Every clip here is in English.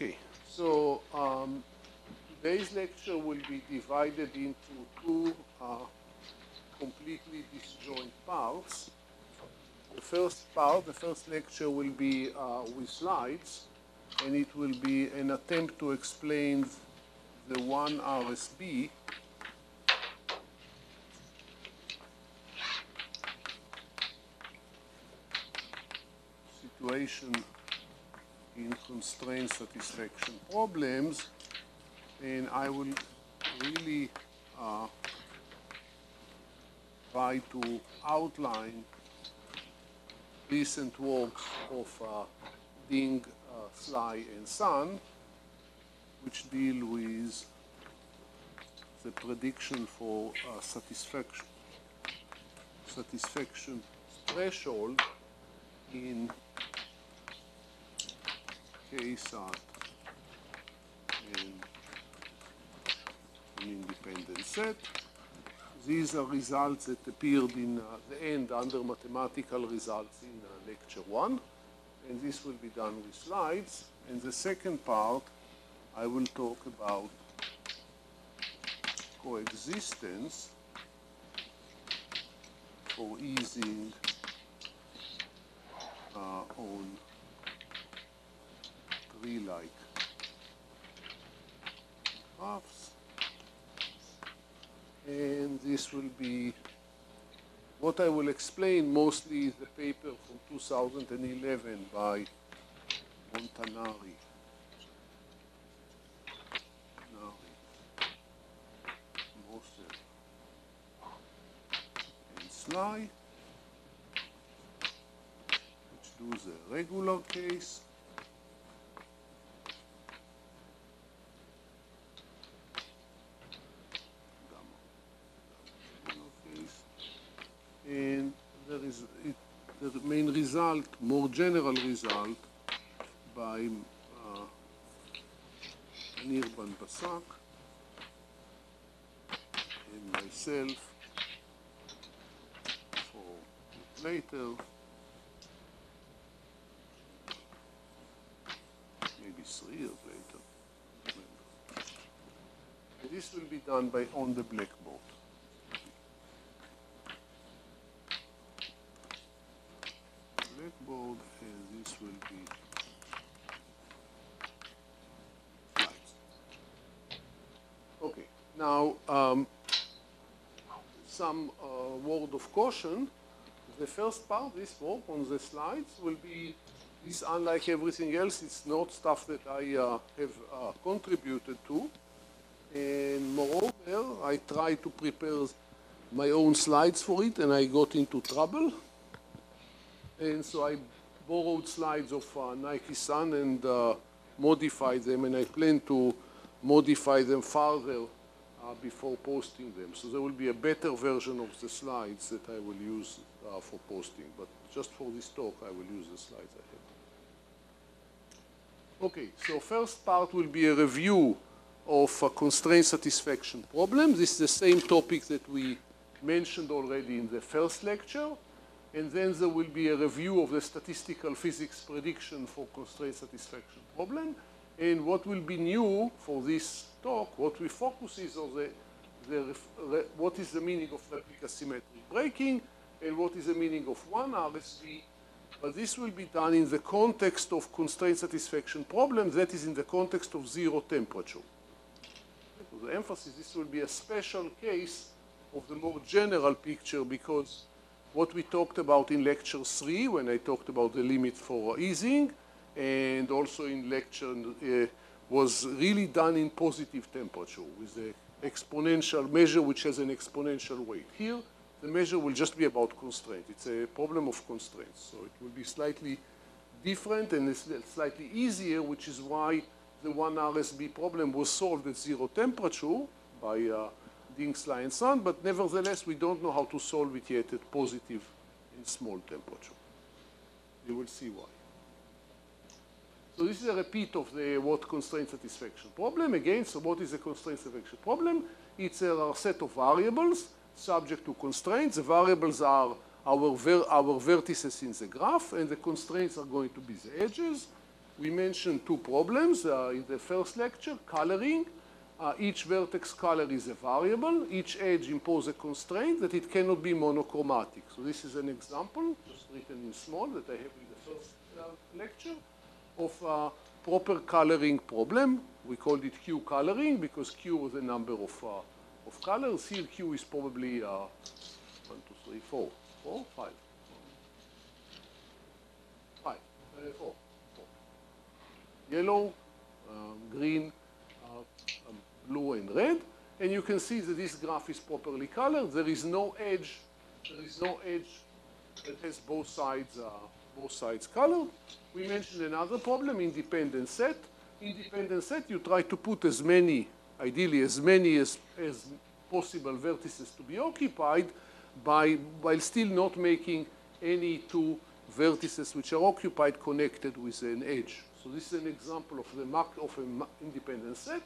Okay, so um, today's lecture will be divided into two uh, completely disjoint parts. The first part, the first lecture will be uh, with slides, and it will be an attempt to explain the one RSB situation in constraint satisfaction problems, and I will really uh, try to outline recent works of uh, Ding, uh, Sly, and Sun, which deal with the prediction for uh, satisfaction satisfaction threshold in KSAT and an independent set. These are results that appeared in uh, the end under mathematical results in uh, lecture one. And this will be done with slides. And the second part, I will talk about coexistence for Ising uh, on tree-like graphs. And this will be what I will explain mostly is the paper from 2011 by Montanari. And Sly, which do the regular case. and there is it, the main result, more general result, by uh, Nirban Basak and myself for later, maybe three years later. This will be done by on the blackboard. Blackboard and this will be. Okay, now um, some uh, word of caution. The first part, this work on the slides, will be this unlike everything else, it's not stuff that I uh, have uh, contributed to. And moreover, I tried to prepare my own slides for it and I got into trouble. And so I borrowed slides of uh, Nike Sun and uh, modified them, and I plan to modify them further uh, before posting them. So there will be a better version of the slides that I will use uh, for posting. But just for this talk, I will use the slides I have. Okay, so first part will be a review of a constraint satisfaction problem. This is the same topic that we mentioned already in the first lecture and then there will be a review of the statistical physics prediction for constraint satisfaction problem. And what will be new for this talk, what we focus is on the, the what is the meaning of replica symmetric breaking and what is the meaning of one RSB. But this will be done in the context of constraint satisfaction problem, that is in the context of zero temperature. So the emphasis, this will be a special case of the more general picture because what we talked about in lecture three when I talked about the limit for Ising and also in lecture uh, was really done in positive temperature with the exponential measure which has an exponential weight. Here, the measure will just be about constraint. It's a problem of constraints. So it will be slightly different and it's slightly easier, which is why the one RSB problem was solved at zero temperature by uh, Ding, Sly, and Sun, but nevertheless, we don't know how to solve it yet at positive in small temperature. You will see why. So this is a repeat of the what constraint satisfaction problem. Again, so what is a constraint satisfaction problem? It's a set of variables subject to constraints. The variables are our, ver our vertices in the graph, and the constraints are going to be the edges. we mentioned two problems uh, in the first lecture, coloring. Uh, each vertex color is a variable. Each edge imposes a constraint that it cannot be monochromatic. So this is an example, just written in small, that I have in the first uh, lecture, of a proper coloring problem. We called it Q coloring because Q was the number of, uh, of colors. Here Q is probably uh, one, two, three, four, four, five. Five, uh, four, four. Yellow, um, green, blue, and red. And you can see that this graph is properly colored. There is no edge. There is no edge that has both sides, uh, both sides colored. We mentioned another problem, independent set. Independent set, you try to put as many, ideally as many as, as possible vertices to be occupied by, while still not making any two vertices which are occupied connected with an edge. So this is an example of the mark of an independent set.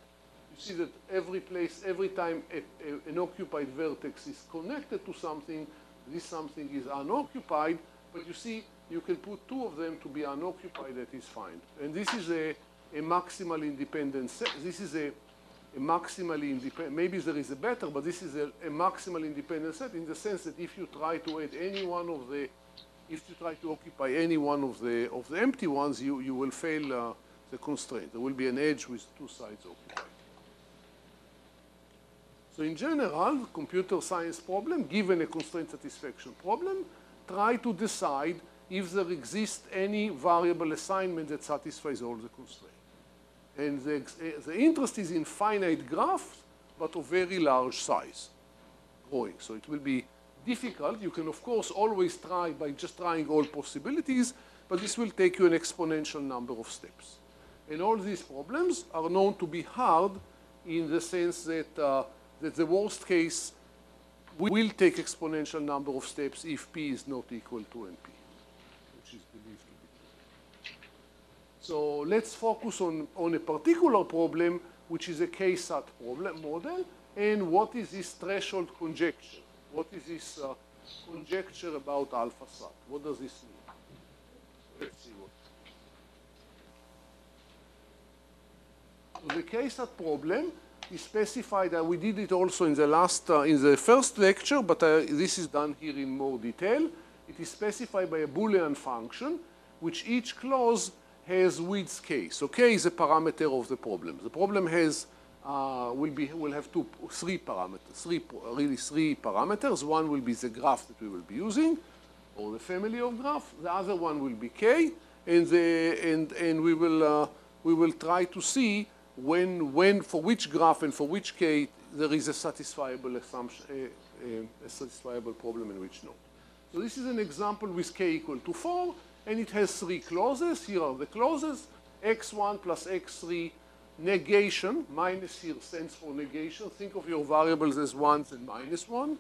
You see that every place, every time a, a, an occupied vertex is connected to something, this something is unoccupied, but you see you can put two of them to be unoccupied, that is fine. And this is a, a maximal independent set. This is a, a maximally independent, maybe there is a better, but this is a, a maximal independent set in the sense that if you try to add any one of the if you try to occupy any one of the, of the empty ones, you, you will fail uh, the constraint. There will be an edge with two sides occupied. So in general, computer science problem, given a constraint satisfaction problem, try to decide if there exists any variable assignment that satisfies all the constraints. And the, the interest is in finite graphs, but of very large size, growing. So it will be difficult. You can, of course, always try by just trying all possibilities, but this will take you an exponential number of steps. And all these problems are known to be hard in the sense that, uh, that the worst case we will take exponential number of steps if p is not equal to np, which is believed to be. So let's focus on, on a particular problem, which is a K-SAT problem model, and what is this threshold conjecture? what is this uh, conjecture about alpha sat? What does this mean? Let's see what. So the K-SAT problem is specified, that we did it also in the last, uh, in the first lecture, but uh, this is done here in more detail. It is specified by a Boolean function, which each clause has width k. So k is a parameter of the problem. The problem has uh, will be will have two three parameters, three really three parameters. One will be the graph that we will be using, or the family of graph. The other one will be k, and the and and we will uh, we will try to see when when for which graph and for which k there is a satisfiable assumption a, a, a satisfiable problem in which node. So this is an example with k equal to four, and it has three clauses. Here are the clauses: x1 plus x3 negation, minus here stands for negation. Think of your variables as ones and minus one.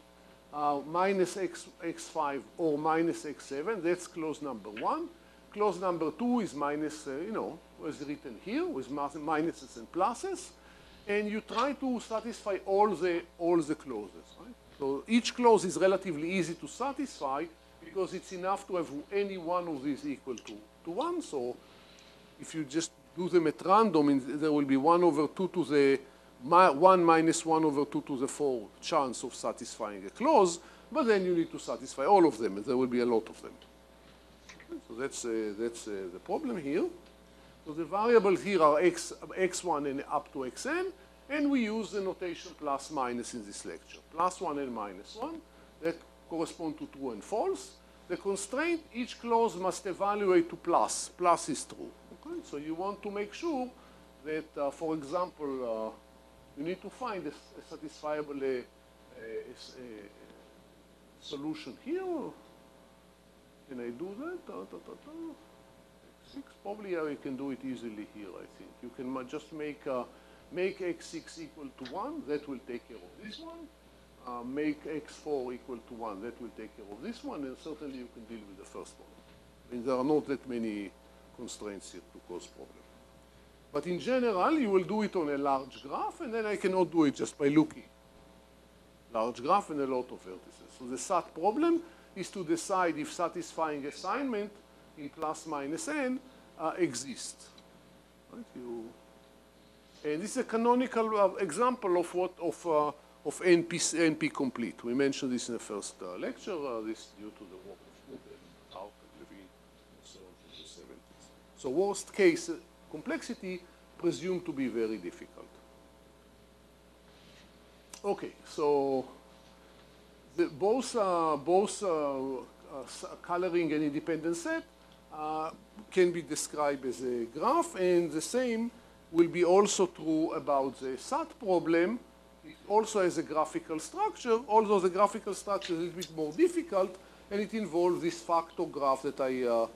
Uh, minus x, x5 or minus x7, that's clause number one. Clause number two is minus, uh, you know, was written here with minuses and pluses. And you try to satisfy all the, all the clauses, right? So each clause is relatively easy to satisfy because it's enough to have any one of these equal to, to one. So if you just do them at random, there will be 1 over 2 to the 1 minus 1 over 2 to the 4 chance of satisfying a clause, but then you need to satisfy all of them, and there will be a lot of them. So that's, uh, that's uh, the problem here. So the variables here are x, x1 and up to xn, and we use the notation plus minus in this lecture. Plus 1 and minus 1, that correspond to true and false. The constraint, each clause must evaluate to plus. Plus is true. Okay? So you want to make sure that, uh, for example, uh, you need to find a, a satisfiable uh, a, solution here. Can I do that? Six, probably you can do it easily here, I think. You can just make, uh, make x6 equal to 1. That will take care of this one. Uh, make x4 equal to 1. That will take care of this one. And certainly you can deal with the first one. I mean, there are not that many constraints here to cause problem. But in general, you will do it on a large graph, and then I cannot do it just by looking. Large graph and a lot of vertices. So the SAT problem is to decide if satisfying assignment in plus minus n uh, exists. Right? You, and this is a canonical uh, example of what of uh, of NP, NP complete. We mentioned this in the first uh, lecture. Uh, this is due to the work of and Levin, so on the 70s. So worst case uh, complexity presumed to be very difficult. Okay, so the, both uh, both coloring and independent set can be described as a graph, and the same will be also true about the SAT problem. It also has a graphical structure, although the graphical structure is a little bit more difficult, and it involves this factor graph that I, uh,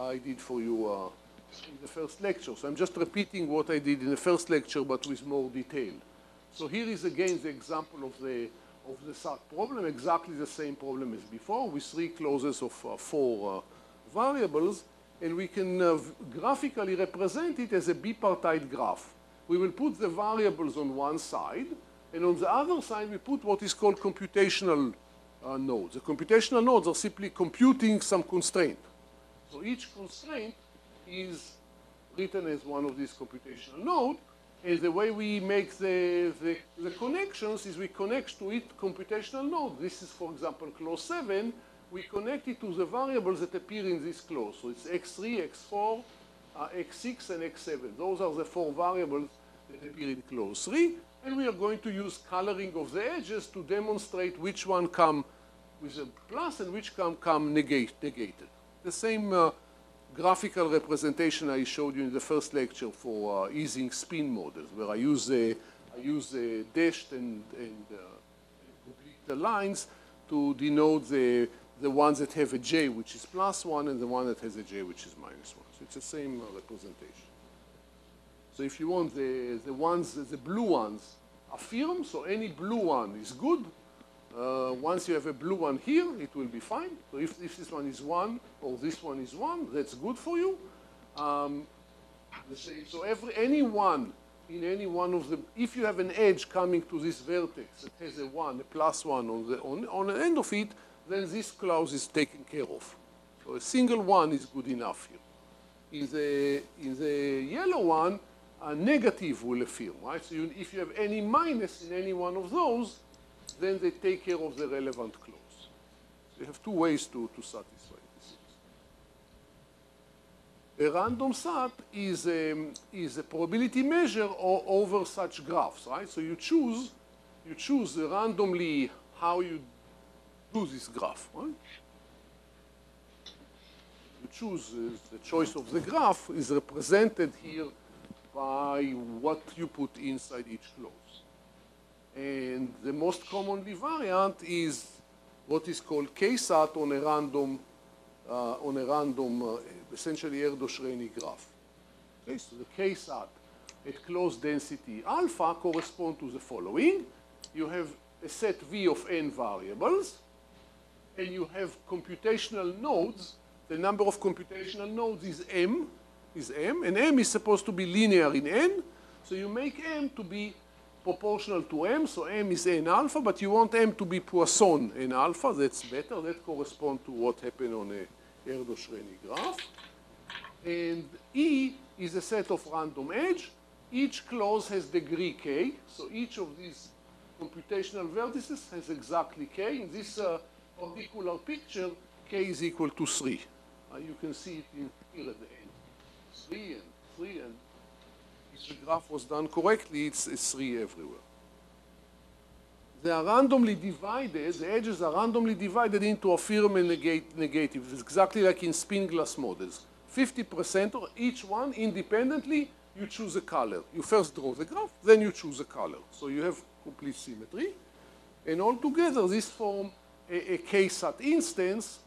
I did for you uh, in the first lecture. So I'm just repeating what I did in the first lecture, but with more detail. So here is again the example of the of the SAT problem, exactly the same problem as before, with three clauses of uh, four uh, variables, and we can uh, graphically represent it as a bipartite graph. We will put the variables on one side, and on the other side we put what is called computational uh, nodes. The computational nodes are simply computing some constraint. So each constraint is written as one of these computational nodes, and the way we make the, the, the, connections is we connect to each computational node. This is, for example, clause 7. We connect it to the variables that appear in this clause. So it's x3, x4, uh, x6, and x7. Those are the four variables that appear in clause 3. And we are going to use coloring of the edges to demonstrate which one come with a plus and which come, come negate, negated. The same uh, graphical representation I showed you in the first lecture for uh, Ising spin models, where I use I use dashed and, and uh, the lines to denote the, the ones that have a j, which is plus 1, and the one that has a j, which is minus 1. So it's the same uh, representation. So if you want the, the ones, the blue ones affirm, so any blue one is good, uh, once you have a blue one here, it will be fine. So if, if this one is 1 or this one is 1, that's good for you. Um, so every, any one in any one of the, if you have an edge coming to this vertex that has a 1, a plus 1 on the, on, on the end of it, then this clause is taken care of. So a single one is good enough here. In the, in the yellow one, a negative will affirm, right? So you, if you have any minus in any one of those, then they take care of the relevant clause. So you have two ways to, to satisfy this. A random SAT is a, is a probability measure over such graphs, right? So you choose, you choose randomly how you do this graph, right? You choose uh, the choice of the graph is represented here by what you put inside each clause. And the most commonly variant is what is called K-SAT on a random, uh, on a random, uh, essentially Erdos-Renyi graph. Okay, so the K-SAT at clause density alpha correspond to the following. You have a set V of n variables, and you have computational nodes. The number of computational nodes is m, is m, and m is supposed to be linear in n, so you make m to be proportional to m, so m is n alpha, but you want m to be Poisson n alpha, that's better, that corresponds to what happened on a Erdos-Renyi graph. And E is a set of random edge. Each clause has degree k, so each of these computational vertices has exactly k. In this uh, particular picture, k is equal to 3. Uh, you can see it in, here at the end. 3 and 3 and if the graph was done correctly, it's, it's 3 everywhere. They are randomly divided, the edges are randomly divided into affirm and negate, negative. It's exactly like in spin glass models. 50% or each one independently, you choose a color. You first draw the graph, then you choose a color. So you have complete symmetry. And altogether, this form a, a K-SAT instance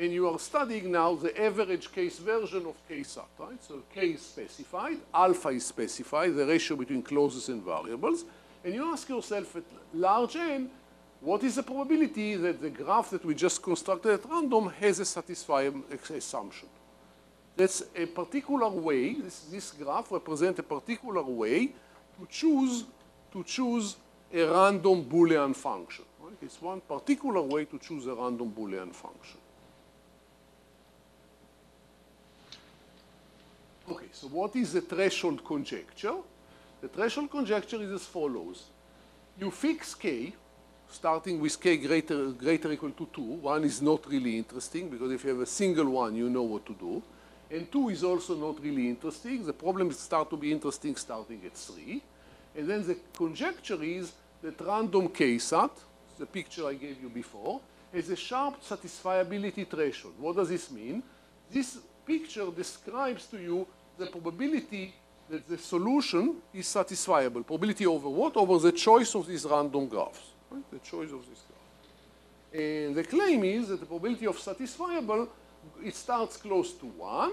and you are studying now the average case version of K-SAT, right? So K is specified, alpha is specified, the ratio between clauses and variables, and you ask yourself at large n, what is the probability that the graph that we just constructed at random has a satisfying assumption? That's a particular way, this, this graph represents a particular way to choose, to choose a random Boolean function. It's one particular way to choose a random Boolean function. Okay, so what is the threshold conjecture? The threshold conjecture is as follows. You fix k, starting with k greater, greater equal to 2. 1 is not really interesting, because if you have a single 1, you know what to do. And 2 is also not really interesting. The problems start to be interesting starting at 3. And then the conjecture is that random k-sat, the picture I gave you before, has a sharp satisfiability threshold. What does this mean? This picture describes to you the probability that the solution is satisfiable. Probability over what? Over the choice of these random graphs. Right? The choice of this graph. And the claim is that the probability of satisfiable, it starts close to 1.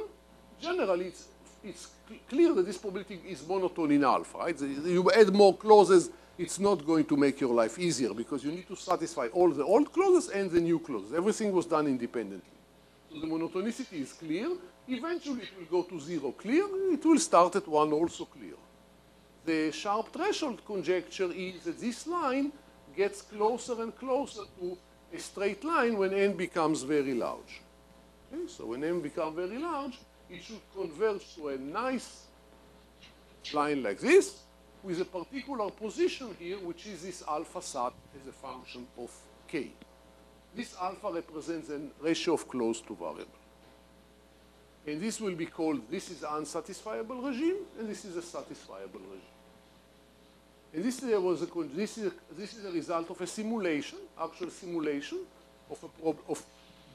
Generally, it's, it's clear that this probability is monotone in alpha. Right? You add more clauses, it's not going to make your life easier because you need to satisfy all the old clauses and the new clauses. Everything was done independently. So the monotonicity is clear. Eventually it will go to zero clear. It will start at one also clear. The sharp threshold conjecture is that this line gets closer and closer to a straight line when n becomes very large. Okay? So when n becomes very large, it should converge to a nice line like this with a particular position here, which is this alpha sat as a function of k. This alpha represents a ratio of closed to variable. And this will be called, this is unsatisfiable regime, and this is a satisfiable regime. And this is, was a, this, is a, this is a result of a simulation, actual simulation of, a of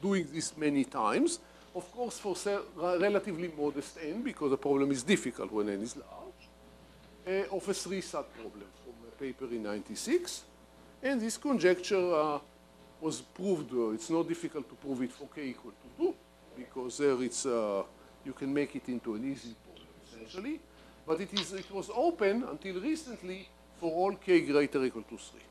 doing this many times. Of course, for relatively modest n, because the problem is difficult when n is large, of a three-sat problem from a paper in 96. And this conjecture uh, was proved, uh, it's not difficult to prove it for k equal to 2, because there it's, uh, you can make it into an easy problem, essentially. But it, is, it was open until recently for all k greater equal to 3.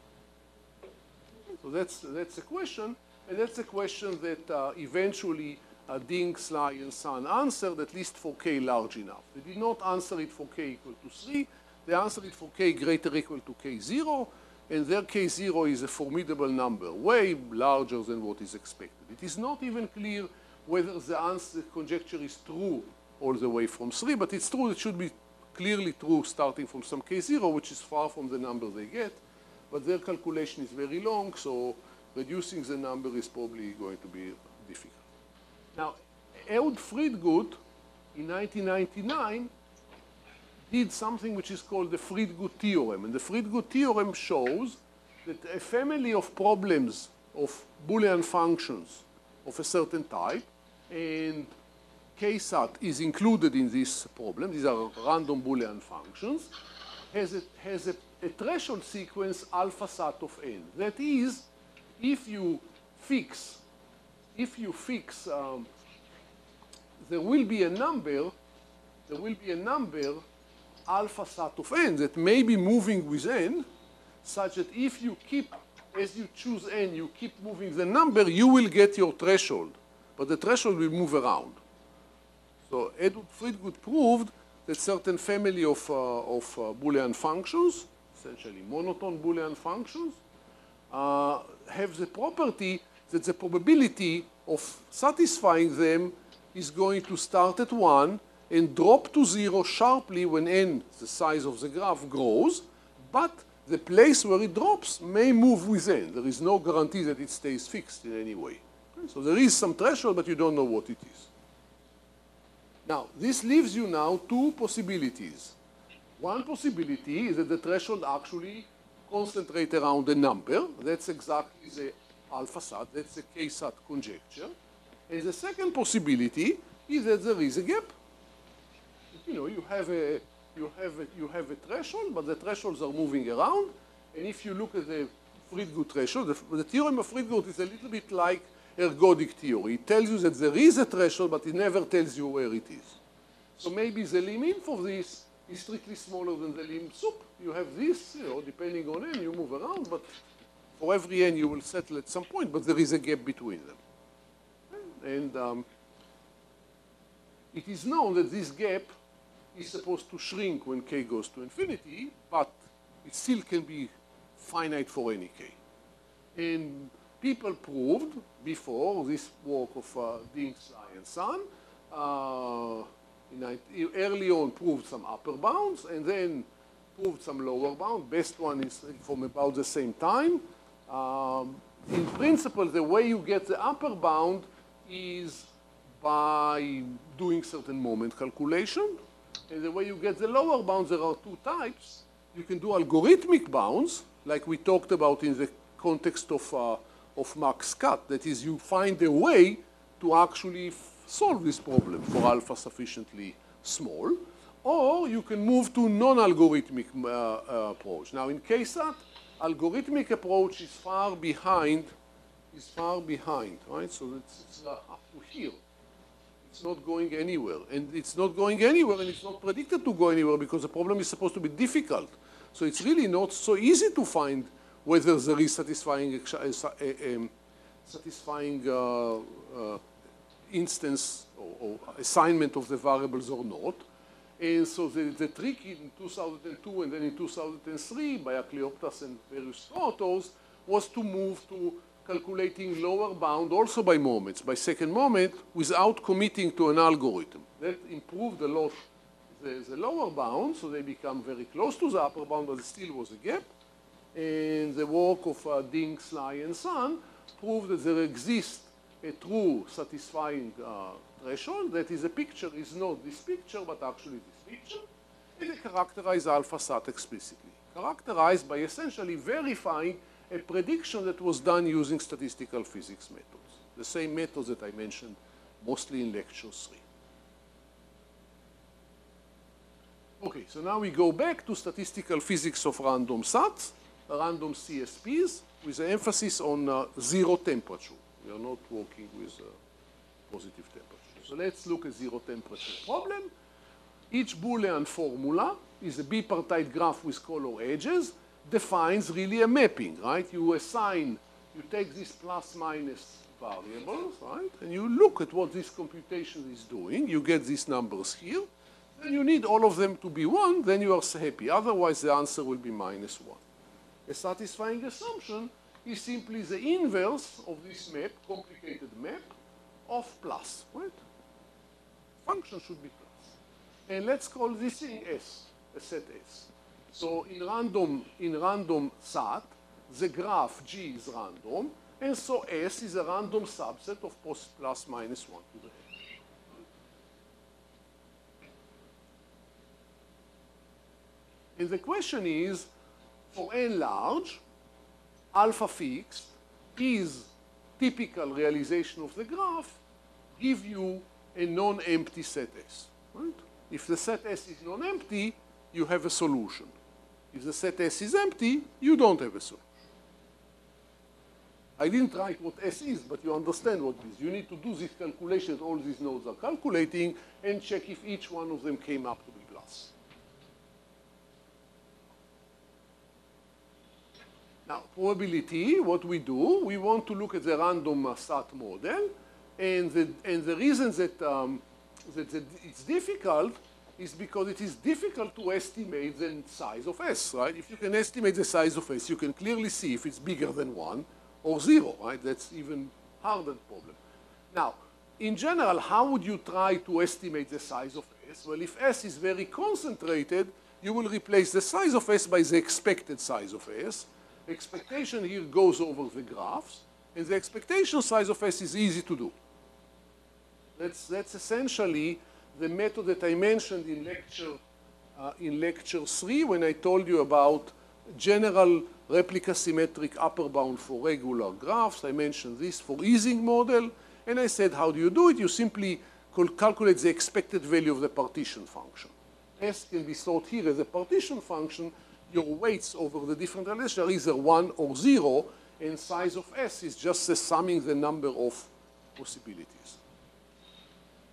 So that's, that's a question, and that's a question that uh, eventually uh, Ding, Sly, and Sun answered, at least for k large enough. They did not answer it for k equal to 3. They answered it for k greater equal to k0, and their k0 is a formidable number, way larger than what is expected. It is not even clear whether the answer conjecture is true all the way from 3, but it's true it should be clearly true starting from some k0, which is far from the number they get, but their calculation is very long, so reducing the number is probably going to be difficult. Now, Ehud Friedgut, in 1999, did something which is called the Friedgut theorem. And the Friedgut theorem shows that a family of problems of Boolean functions of a certain type, and ksat is included in this problem, these are random Boolean functions, has a, has a, a threshold sequence alpha sat of n. That is, if you fix, if you fix, um, there will be a number, there will be a number alpha sat of n that may be moving with n, such that if you keep, as you choose n, you keep moving the number, you will get your threshold. But the threshold will move around. So Ehud Friedgut proved that certain family of, uh, of uh, Boolean functions, essentially monotone Boolean functions, uh, have the property that the probability of satisfying them is going to start at 1 and drop to 0 sharply when n, the size of the graph, grows, but the place where it drops may move with n. There is no guarantee that it stays fixed in any way. So there is some threshold, but you don't know what it is. Now, this leaves you now two possibilities. One possibility is that the threshold actually concentrates around a number. That's exactly the alpha sat, that's the k-sat conjecture. And the second possibility is that there is a gap. You know, you have a, you have a, you have a threshold, but the thresholds are moving around. And if you look at the Friedgut threshold, the, the theorem of Friedgut is a little bit like ergodic theory. It tells you that there is a threshold, but it never tells you where it is. So maybe the limit for this is strictly smaller than the lim sup. You have this, you know, depending on n, you move around, but for every n you will settle at some point, but there is a gap between them. And um, it is known that this gap is supposed to shrink when k goes to infinity, but it still can be finite for any k. And people proved before this work of uh, Ding, and Sun, uh, early on proved some upper bounds and then proved some lower bound. Best one is from about the same time. Um, in principle, the way you get the upper bound is by doing certain moment calculation. And the way you get the lower bounds, there are two types. You can do algorithmic bounds, like we talked about in the context of, uh, of max cut. That is, you find a way to actually solve this problem for alpha sufficiently small. Or you can move to non-algorithmic uh, uh, approach. Now, in KSAT, algorithmic approach is far behind, is far behind, right? So it's, it's uh, up to here. It's not going anywhere. And it's not going anywhere, and it's not predicted to go anywhere because the problem is supposed to be difficult. So it's really not so easy to find whether there is satisfying, um, satisfying uh, uh, instance or, or, assignment of the variables or not. And so the, the trick in 2002 and then in 2003 by Achlioptas and various authors was to move to calculating lower bound also by moments, by second moment, without committing to an algorithm. That improved a lot the, the lower bound, so they become very close to the upper bound, but still was a gap. And the work of uh, Ding, Sly, and Sun proved that there exists a true satisfying uh, threshold, that is a picture is not this picture, but actually this picture, and they characterize alpha sat explicitly. Characterized by essentially verifying a prediction that was done using statistical physics methods, the same methods that I mentioned mostly in lecture three. Okay, so now we go back to statistical physics of random SATs, random CSPs, with an emphasis on uh, zero temperature. We are not working with uh, positive temperature. So let's look at zero temperature problem. Each Boolean formula is a bipartite graph with color edges, defines really a mapping, right? You assign, you take these plus minus variables, right? And you look at what this computation is doing. You get these numbers here. Then you need all of them to be 1, then you are happy. Otherwise, the answer will be minus 1. A satisfying assumption is simply the inverse of this map, complicated map, of plus, right? Function should be plus. And let's call this thing S, a set S. So in random, in random SAT, the graph G is random, and so S is a random subset of plus minus 1 to the And the question is, for n large, alpha fixed is typical realization of the graph give you a non-empty set S. Right? If the set S is non-empty, you have a solution. If the set S is empty, you don't have a solution. I didn't write what S is, but you understand what it is. You need to do these calculations, all these nodes are calculating, and check if each one of them came up to be plus. Now, probability, what we do, we want to look at the random SAT model, and the, and the reason that, um, that, that it's difficult is because it is difficult to estimate the size of S, right? If you can estimate the size of S, you can clearly see if it's bigger than 1 or 0, right? That's even harder problem. Now, in general, how would you try to estimate the size of S? Well, if S is very concentrated, you will replace the size of S by the expected size of S. Expectation here goes over the graphs, and the expectation size of S is easy to do. That's, that's essentially the method that I mentioned in lecture, uh, in lecture three when I told you about general replica symmetric upper bound for regular graphs. I mentioned this for Ising model, and I said, how do you do it? You simply calculate the expected value of the partition function. S can be thought here as a partition function. Your weights over the different relations are either 1 or 0, and size of S is just the summing the number of possibilities.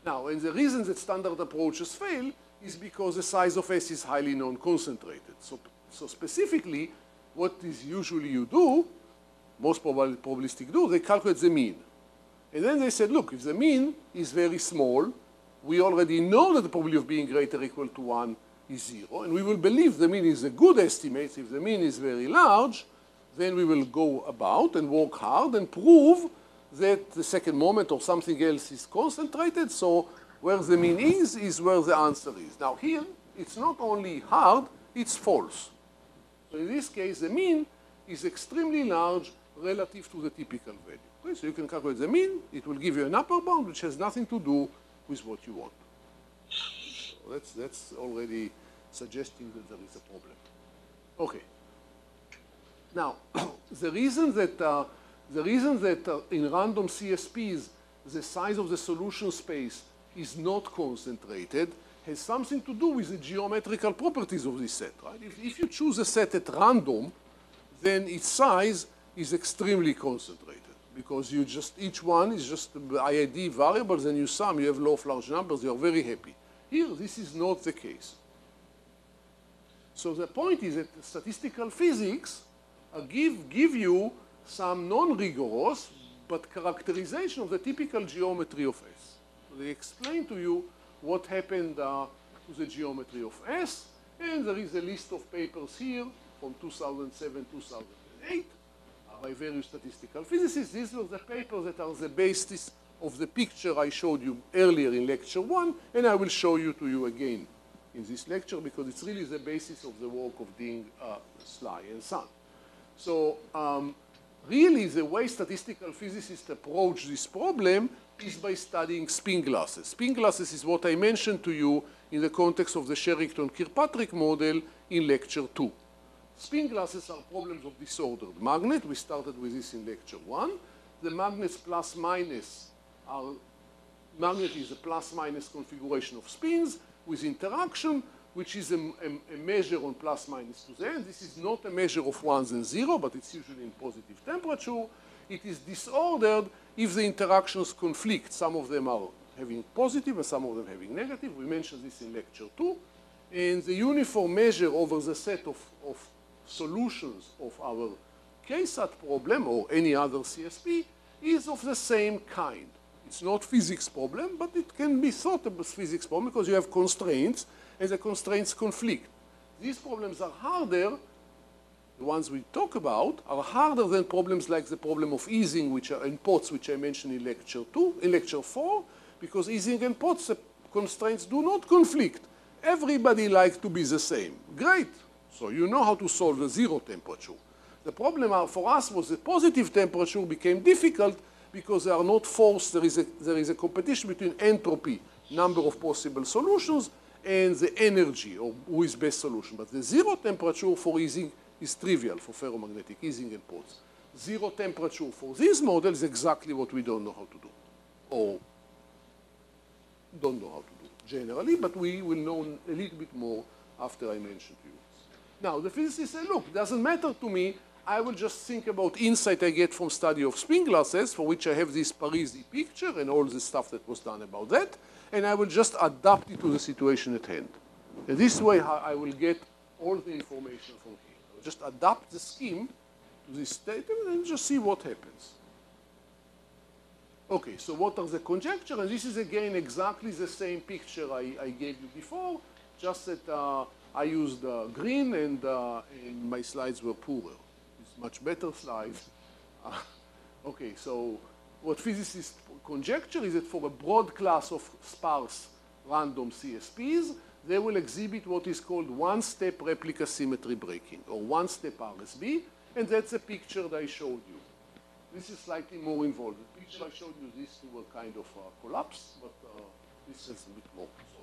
Now, and the reason that standard approaches fail is because the size of S is highly non-concentrated. So, so specifically, what is usually you do, most probabilistic do, they calculate the mean. And then they said, look, if the mean is very small, we already know that the probability of being greater or equal to 1 is 0, and we will believe the mean is a good estimate. If the mean is very large, then we will go about and work hard and prove that the second moment or something else is concentrated, so Where the mean is, is where the answer is. Now here, it's not only hard, it's false. So in this case, the mean is extremely large relative to the typical value. Okay, so you can calculate the mean. It will give you an upper bound, which has nothing to do with what you want. So that's, that's already suggesting that there is a problem. Okay. Now, the reason that, uh, the reason that uh, in random CSPs, the size of the solution space is not concentrated has something to do with the geometrical properties of this set, right? If, if you choose a set at random, then its size is extremely concentrated because you just, each one is just IID variables and you sum, you have law of large numbers, you're very happy. Here, this is not the case. So the point is that statistical physics give, give you some non-rigorous but characterization of the typical geometry of S. So they explain to you what happened uh, to the geometry of S, and there is a list of papers here from 2007, 2008 uh, by various statistical physicists. These were the papers that are the basis of the picture I showed you earlier in lecture one, and I will show you to you again in this lecture because it's really the basis of the work of Ding, uh, Sly, and Sun. So um, really the way statistical physicists approach this problem is by studying spin glasses. Spin glasses is what I mentioned to you in the context of the Sherrington-Kirkpatrick model in lecture two. Spin glasses are problems of disordered magnet. We started with this in lecture one. The magnets plus minus are, magnet is a plus minus configuration of spins with interaction, which is a, a, a, measure on plus minus to the. This is not a measure of ones and zero, but it's usually in positive temperature. It is disordered if the interactions conflict. Some of them are having positive and some of them having negative. We mentioned this in lecture two. And the uniform measure over the set of, of solutions of our KSAT problem or any other CSP is of the same kind. It's not physics problem, but it can be thought of as physics problem because you have constraints and the constraints conflict. These problems are harder, the ones we talk about, are harder than problems like the problem of Ising, which are in Potts, which I mentioned in lecture two, in lecture four, because Ising and Potts the constraints do not conflict. Everybody likes to be the same. Great. So you know how to solve the zero temperature. The problem for us was the positive temperature became difficult because they are not forced. There is a, there is a competition between entropy, number of possible solutions, and the energy, or who is best solution. But the zero temperature for Ising is trivial for ferromagnetic Ising and Potts. Zero temperature for this model is exactly what we don't know how to do, or don't know how to do generally, but we will know a little bit more after I mention to you. Now, the physicists say, look, doesn't matter to me. I will just think about insight I get from study of spin glasses, for which I have this Parisi picture and all the stuff that was done about that and I will just adapt it to the situation at hand. And this way I will get all the information from here. I'll just adapt the scheme to this statement and just see what happens. Okay, so what are the conjecture? And this is again exactly the same picture I, I gave you before, just that uh, I used uh, green and, uh, and, my slides were poorer. It's much better slides. okay, so what physicists conjecture is that for a broad class of sparse random CSPs, they will exhibit what is called one-step replica symmetry breaking, or one-step RSB, and that's a picture that I showed you. This is slightly more involved. The picture I showed you, these two were kind of uh, collapsed, but uh, this is a bit more. So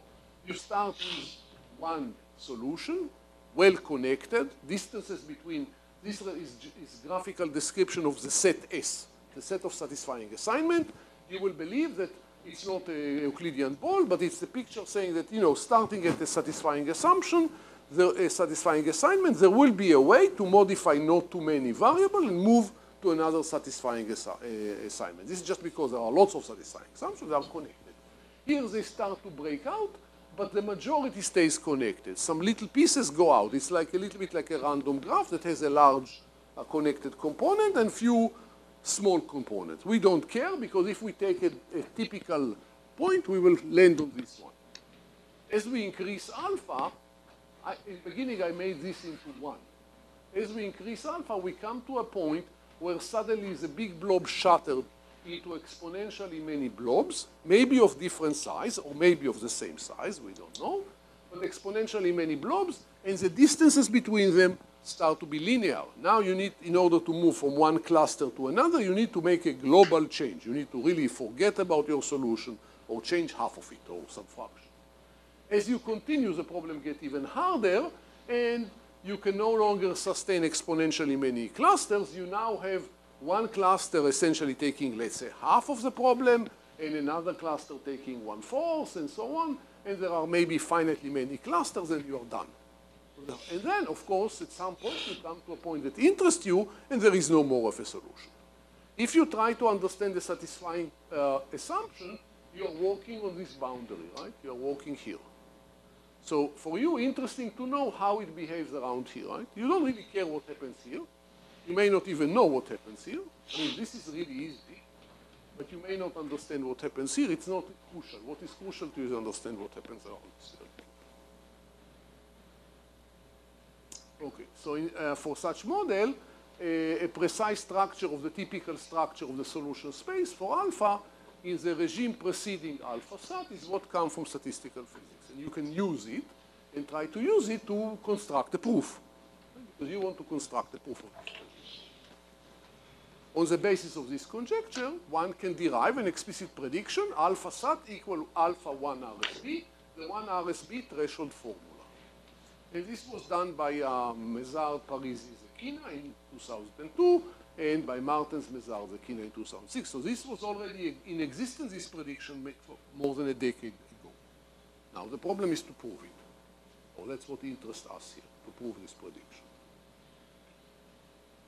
you start with one solution, well connected, distances between, this is, is graphical description of the set S the set of satisfying assignment, you will believe that it's not a Euclidean ball, but it's the picture saying that, you know, starting at a satisfying assumption, the a satisfying assignment, there will be a way to modify not too many variables and move to another satisfying assi uh, assignment. This is just because there are lots of satisfying assumptions, they are connected. Here they start to break out, but the majority stays connected. Some little pieces go out. It's like a little bit like a random graph that has a large uh, connected component and few small components. We don't care because if we take a, a typical point, we will land on this one. As we increase alpha, I, in the beginning I made this into one. As we increase alpha, we come to a point where suddenly the big blob shattered into exponentially many blobs, maybe of different size or maybe of the same size, we don't know, but exponentially many blobs, and the distances between them start to be linear. Now you need, in order to move from one cluster to another, you need to make a global change. You need to really forget about your solution or change half of it or some fraction. As you continue, the problem gets even harder, and you can no longer sustain exponentially many clusters. You now have one cluster essentially taking, let's say, half of the problem, and another cluster taking one-fourth, and so on, and there are maybe finitely many clusters, and you are done. And then, of course, at some point, you come to a point that interests you, and there is no more of a solution. If you try to understand the satisfying uh, assumption, you're working on this boundary, right? You're working here. So for you, interesting to know how it behaves around here, right? You don't really care what happens here. You may not even know what happens here. I mean, this is really easy, but you may not understand what happens here. It's not crucial. What is crucial to you is understand what happens around here. Okay, so in, uh, for such model, uh, a precise structure of the typical structure of the solution space for alpha in the regime preceding alpha sat is what comes from statistical physics. And you can use it and try to use it to construct a proof. Because you want to construct a proof. On the basis of this conjecture, one can derive an explicit prediction, alpha sat equal alpha 1 RSB, the 1 RSB threshold formula. And this was done by uh, Mezard Parisi Zecchina in 2002 and by Mertens Mezard Zecchina in 2006. So this was already in existence, this prediction for more than a decade ago. Now the problem is to prove it. Or that's what interests us here, to prove this prediction.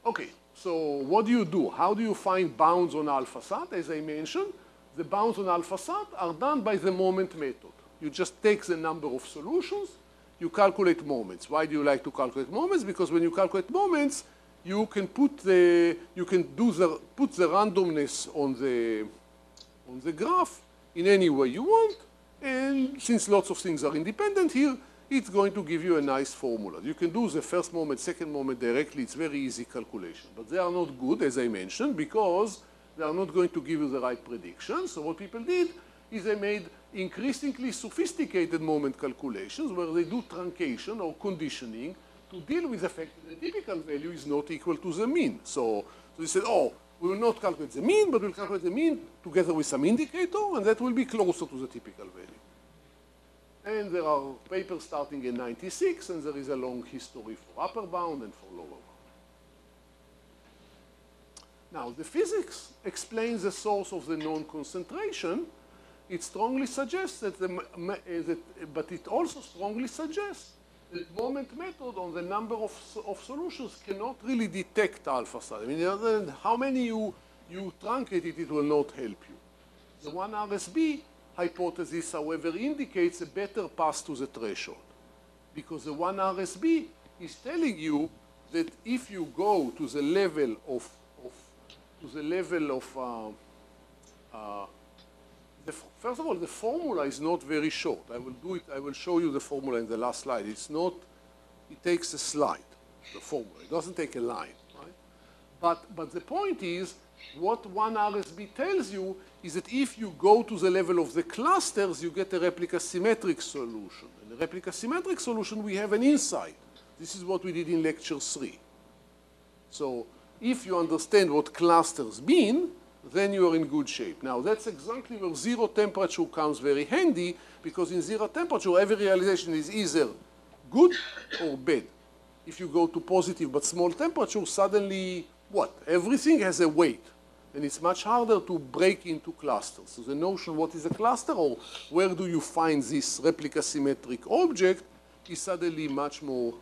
Okay, so what do you do? How do you find bounds on alpha sat? As I mentioned, the bounds on alpha sat are done by the moment method. You just take the number of solutions you calculate moments. Why do you like to calculate moments? Because when you calculate moments, you can put the you can do the put the randomness on the on the graph in any way you want, and since lots of things are independent here, it's going to give you a nice formula. You can do the first moment, second moment directly. It's very easy calculation, but they are not good, as I mentioned, because they are not going to give you the right prediction. So what people did is they made increasingly sophisticated moment calculations where they do truncation or conditioning to deal with the fact that the typical value is not equal to the mean. So, so they said, oh, we will not calculate the mean, but we'll calculate the mean together with some indicator, and that will be closer to the typical value. And there are papers starting in 96, and there is a long history for upper bound and for lower bound. Now, the physics explains the source of the non-concentration, it strongly suggests that, the, that, but it also strongly suggests that moment method on the number of, of solutions cannot really detect alpha sat. I mean, how many you, you truncate it, it will not help you. The one RSB hypothesis, however, indicates a better pass to the threshold. Because the one RSB is telling you that if you go to the level of, of to the level of uh, uh, first of all, the formula is not very short. I will do it, I will show you the formula in the last slide. It's not, it takes a slide, the formula. It doesn't take a line, right? But, but the point is, what one RSB tells you is that if you go to the level of the clusters, you get a replica symmetric solution. And the replica symmetric solution, we have an insight. This is what we did in lecture three. So if you understand what clusters mean, then you are in good shape. Now, that's exactly where zero temperature comes very handy, because in zero temperature, every realization is either good or bad. If you go to positive but small temperature, suddenly, what? Everything has a weight. And it's much harder to break into clusters. So the notion what is a cluster or where do you find this replica symmetric object is suddenly much more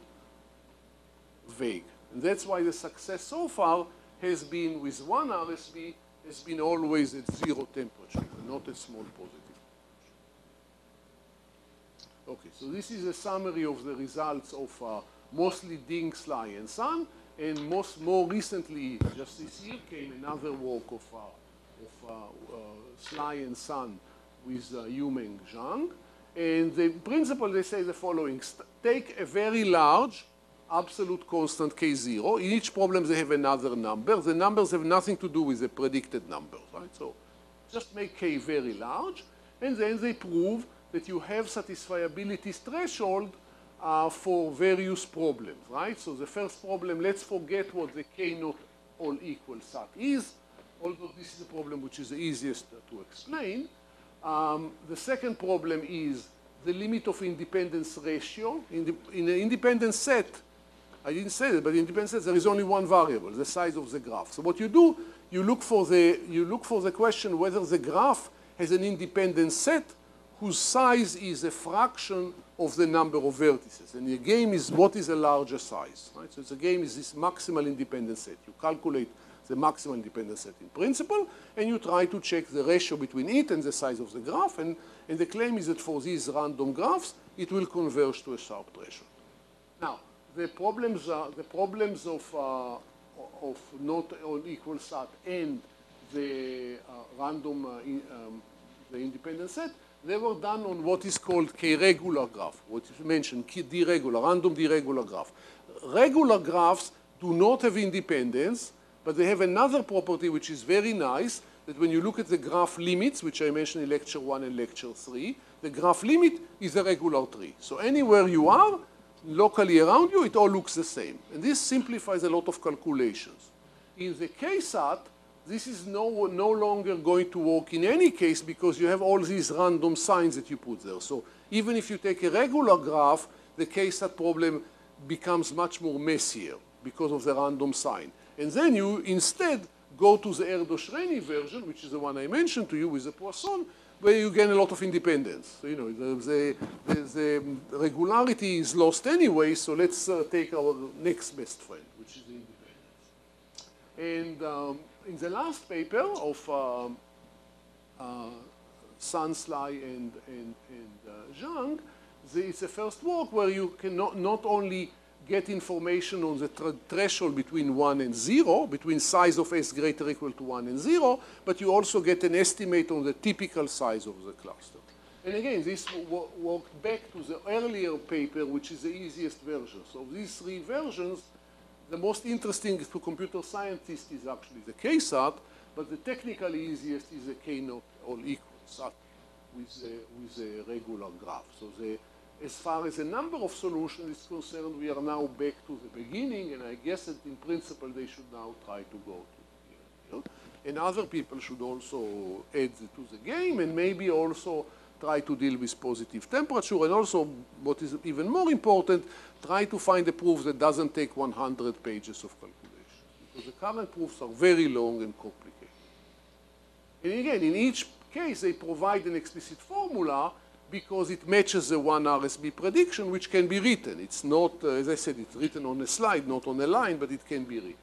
vague. And that's why the success so far has been with one RSB has been always at zero temperature, not a small positive. Okay, so this is a summary of the results of uh, mostly Ding, Sly, and Sun, and most, more recently, just this year, came another work of, uh, of uh, uh Sly and Sun with uh, Yumeng Zhang. And the principle, they say the following, take a very large absolute constant k0. In each problem they have another number. The numbers have nothing to do with the predicted numbers, right? So just make k very large, and then they prove that you have satisfiability threshold uh, for various problems, right? So the first problem, let's forget what the k not all equal sat is, although this is a problem which is the easiest to explain. Um, the second problem is the limit of independence ratio. In, the, in an independent set, I didn't say that, but in independent set there is only one variable, the size of the graph. So what you do, you look for the, you look for the question whether the graph has an independent set whose size is a fraction of the number of vertices. And the game is what is a larger size. Right? So the game is this maximal independent set. You calculate the maximal independent set in principle, and you try to check the ratio between it and the size of the graph, and, and the claim is that for these random graphs, it will converge to a sharp threshold. Now, the problems, are, the problems of, uh, of not all equal sat and the uh, random, uh, in, um, the independent set, they were done on what is called k-regular graph, what you mentioned, d-regular, random d-regular graph. Regular graphs do not have independence, but they have another property which is very nice, that when you look at the graph limits, which I mentioned in lecture one and lecture three, the graph limit is a regular tree. So anywhere you are, locally around you, it all looks the same. And this simplifies a lot of calculations. In the KSAT, this is no, no longer going to work in any case because you have all these random signs that you put there. So even if you take a regular graph, the KSAT problem becomes much more messier because of the random sign. And then you instead go to the Erdos-Renyi version, which is the one I mentioned to you with the Poisson, where you gain a lot of independence. You know, the, the, the, regularity is lost anyway, so let's uh, take our next best friend, which is the independence. And um, in the last paper of um, uh, Sun, and, and, and uh, Zhang, it's a first work where you can not, not only get information on the threshold between 1 and 0, between size of S greater or equal to 1 and 0, but you also get an estimate on the typical size of the cluster. And again, this worked back to the earlier paper, which is the easiest version. So these three versions, the most interesting to computer scientists is actually the KSAT, but the technically easiest is the K not all equal SAT with the, with the regular graph. So the as far as the number of solutions is concerned, we are now back to the beginning, and I guess that in principle they should now try to go to here. And other people should also add to the game, and maybe also try to deal with positive temperature, and also, what is even more important, try to find a proof that doesn't take 100 pages of calculation. Because the current proofs are very long and complicated. And again, in each case, they provide an explicit formula because it matches the one RSB prediction, which can be written. It's not, uh, as I said, it's written on a slide, not on a line, but it can be written.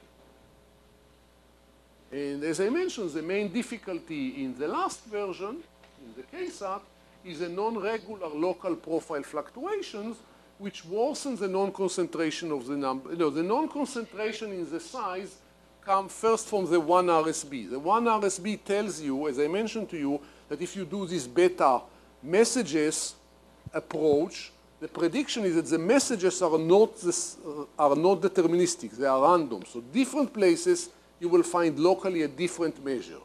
And as I mentioned, the main difficulty in the last version, in the KSAT, is a non-regular local profile fluctuations, which worsens the non-concentration of the number. No, the non-concentration in the size come first from the 1 RSB. The 1 RSB tells you, as I mentioned to you, that if you do this Bethe messages approach, the prediction is that the messages are not, this, are not deterministic, they are random. So different places you will find locally a different measure.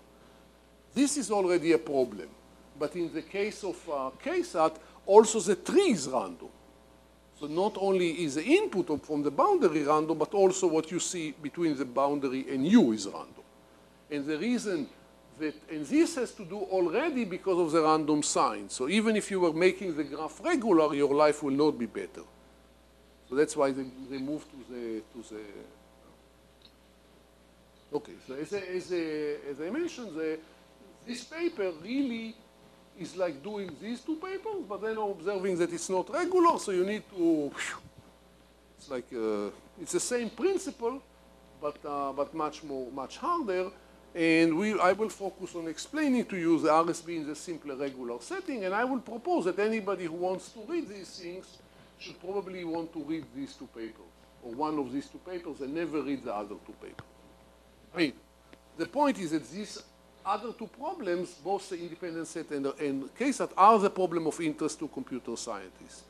This is already a problem. But in the case of uh, KSAT, also the tree is random. So not only is the input from the boundary random, but also what you see between the boundary and you is random. And the reason that, and this has to do already because of the random sign. So even if you were making the graph regular, your life will not be better. So that's why they, they moved to the, to the, okay, so as, I, as, I, as I mentioned, the, this paper really is like doing these two papers, but then observing that it's not regular, so you need to, it's like, uh, it's the same principle, but, uh, but much more, much harder. And we, I will focus on explaining to you the RSB in the simpler regular setting, and I will propose that anybody who wants to read these things should probably want to read these two papers, or one of these two papers, and never read the other two papers. I mean, the point is that these other two problems, both the independent set and, and KSAT, are the problem of interest to computer scientists.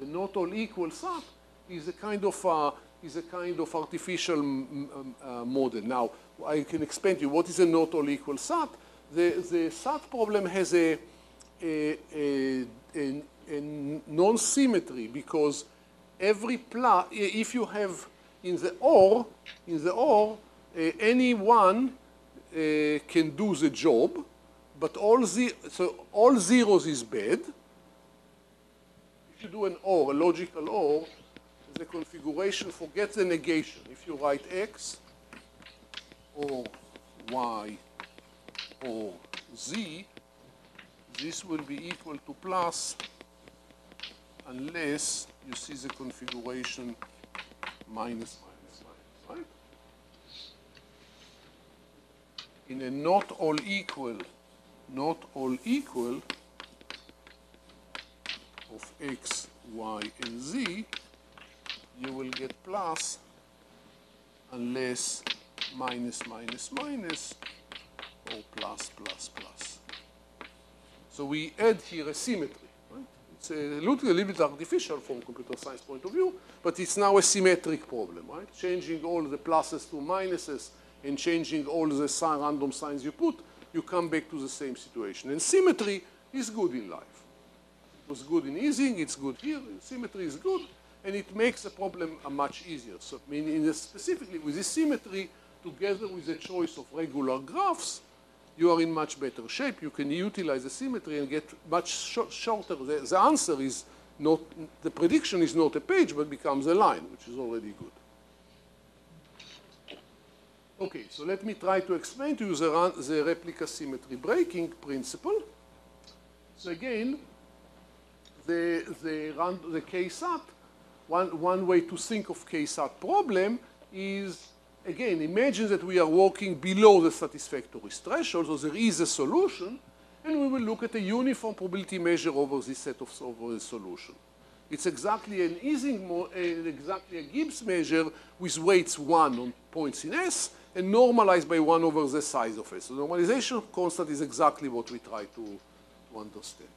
The not all equal SAT is a kind of uh, is a kind of artificial uh, model. Now, I can explain to you what is a not all equal SAT. The, the SAT problem has a, a, a, a, a non-symmetry because every plus, if you have in the OR, in the OR, uh, any one uh, can do the job, but all, ze so all zeros is bad. If you do an OR, a logical OR, the configuration, forget the negation. If you write X or Y or Z, this will be equal to plus unless you see the configuration minus minus minus, right? In a not all equal, not all equal of x, y, and z, you will get plus unless minus minus minus or plus plus plus. So we add here a symmetry. Right? It's a little, a little bit artificial from computer science point of view, but it's now a symmetric problem, right? Changing all the pluses to minuses and changing all the random signs you put, you come back to the same situation. And symmetry is good in life. It was good in Ising, it's good here, symmetry is good, and it makes the problem much easier. So meaning specifically with this symmetry, together with the choice of regular graphs, you are in much better shape. You can utilize the symmetry and get much sh shorter. The, the, answer is not, the prediction is not a page, but becomes a line, which is already good. Okay, so let me try to explain to you the, the replica symmetry breaking principle. So again, the, the, the KSAT, one, one way to think of KSAT problem is again, imagine that we are working below the satisfactory threshold, so there is a solution, and we will look at a uniform probability measure over this set of over the solution. It's exactly an Ising, exactly a Gibbs measure with weights 1 on points in S and normalized by 1 over the size of S. So normalization constant is exactly what we try to, to understand.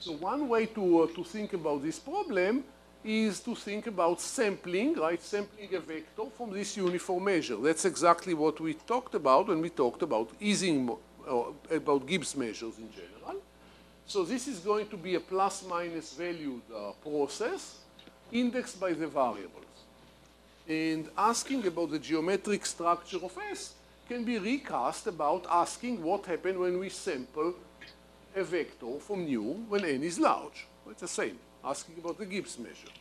So one way to, uh, to think about this problem is to think about sampling, right? Sampling a vector from this uniform measure. That's exactly what we talked about when we talked about Ising, uh, about Gibbs measures in general. So this is going to be a plus minus valued uh, process indexed by the variables. And asking about the geometric structure of S can be recast about asking what happened when we sample a vector from nu when n is large. It's the same asking about the Gibbs measure.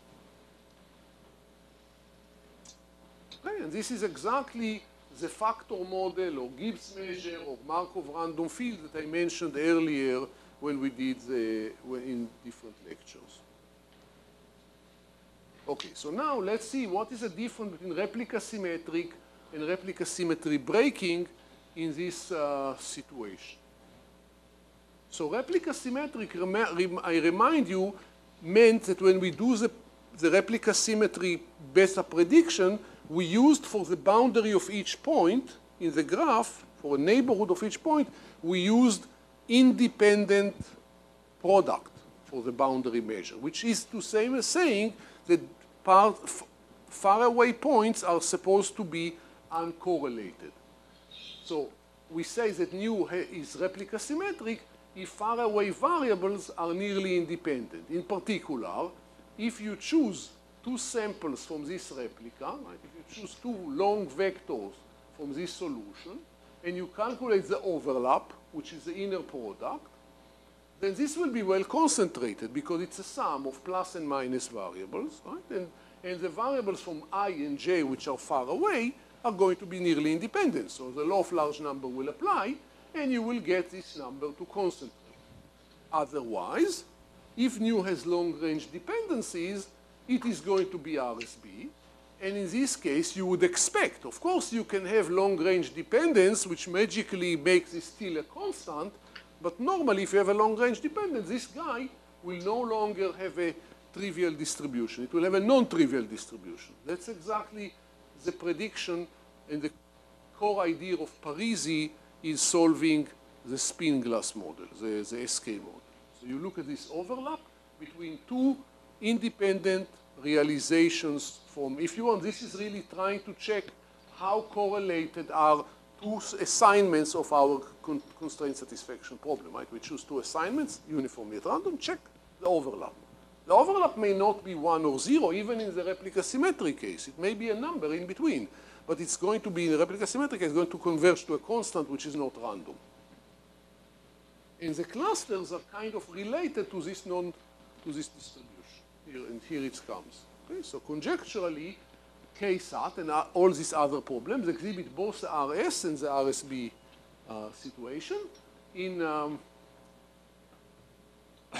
Okay, and this is exactly the factor model or Gibbs measure or Markov random field that I mentioned earlier when we did the, in different lectures. Okay, so now let's see what is the difference between replica symmetric and replica symmetry breaking in this uh, situation. So replica symmetric, I remind you, meant that when we do the, the replica symmetry Bethe prediction, we used for the boundary of each point in the graph, for a neighborhood of each point, we used independent product for the boundary measure, which is to say saying that part, far away points are supposed to be uncorrelated. So we say that nu is replica symmetric if faraway variables are nearly independent. In particular, if you choose two samples from this replica, right, if you choose two long vectors from this solution, and you calculate the overlap, which is the inner product, then this will be well concentrated because it's a sum of plus and minus variables, right? And, and the variables from i and j, which are far away, are going to be nearly independent. So the law of large number will apply, and you will get this number to concentrate. Otherwise, if nu has long-range dependencies, it is going to be RSB. And in this case, you would expect, of course, you can have long-range dependence, which magically makes this still a constant, but normally if you have a long-range dependence, this guy will no longer have a trivial distribution. It will have a non-trivial distribution. That's exactly the prediction and the core idea of Parisi is solving the spin glass model, the, the SK model. So you look at this overlap between two independent realizations from, if you want, this is really trying to check how correlated are two assignments of our con constraint satisfaction problem, right? We choose two assignments, uniformly at random, check the overlap. The overlap may not be one or zero, even in the replica symmetry case. It may be a number in between, but it's going to be, in the replica symmetric, it's going to converge to a constant which is not random. And the clusters are kind of related to this non, to this distribution. Here, and here it comes. Okay, so conjecturally, KSAT and all these other problems exhibit both the RS and the RSB uh, situation. In, um,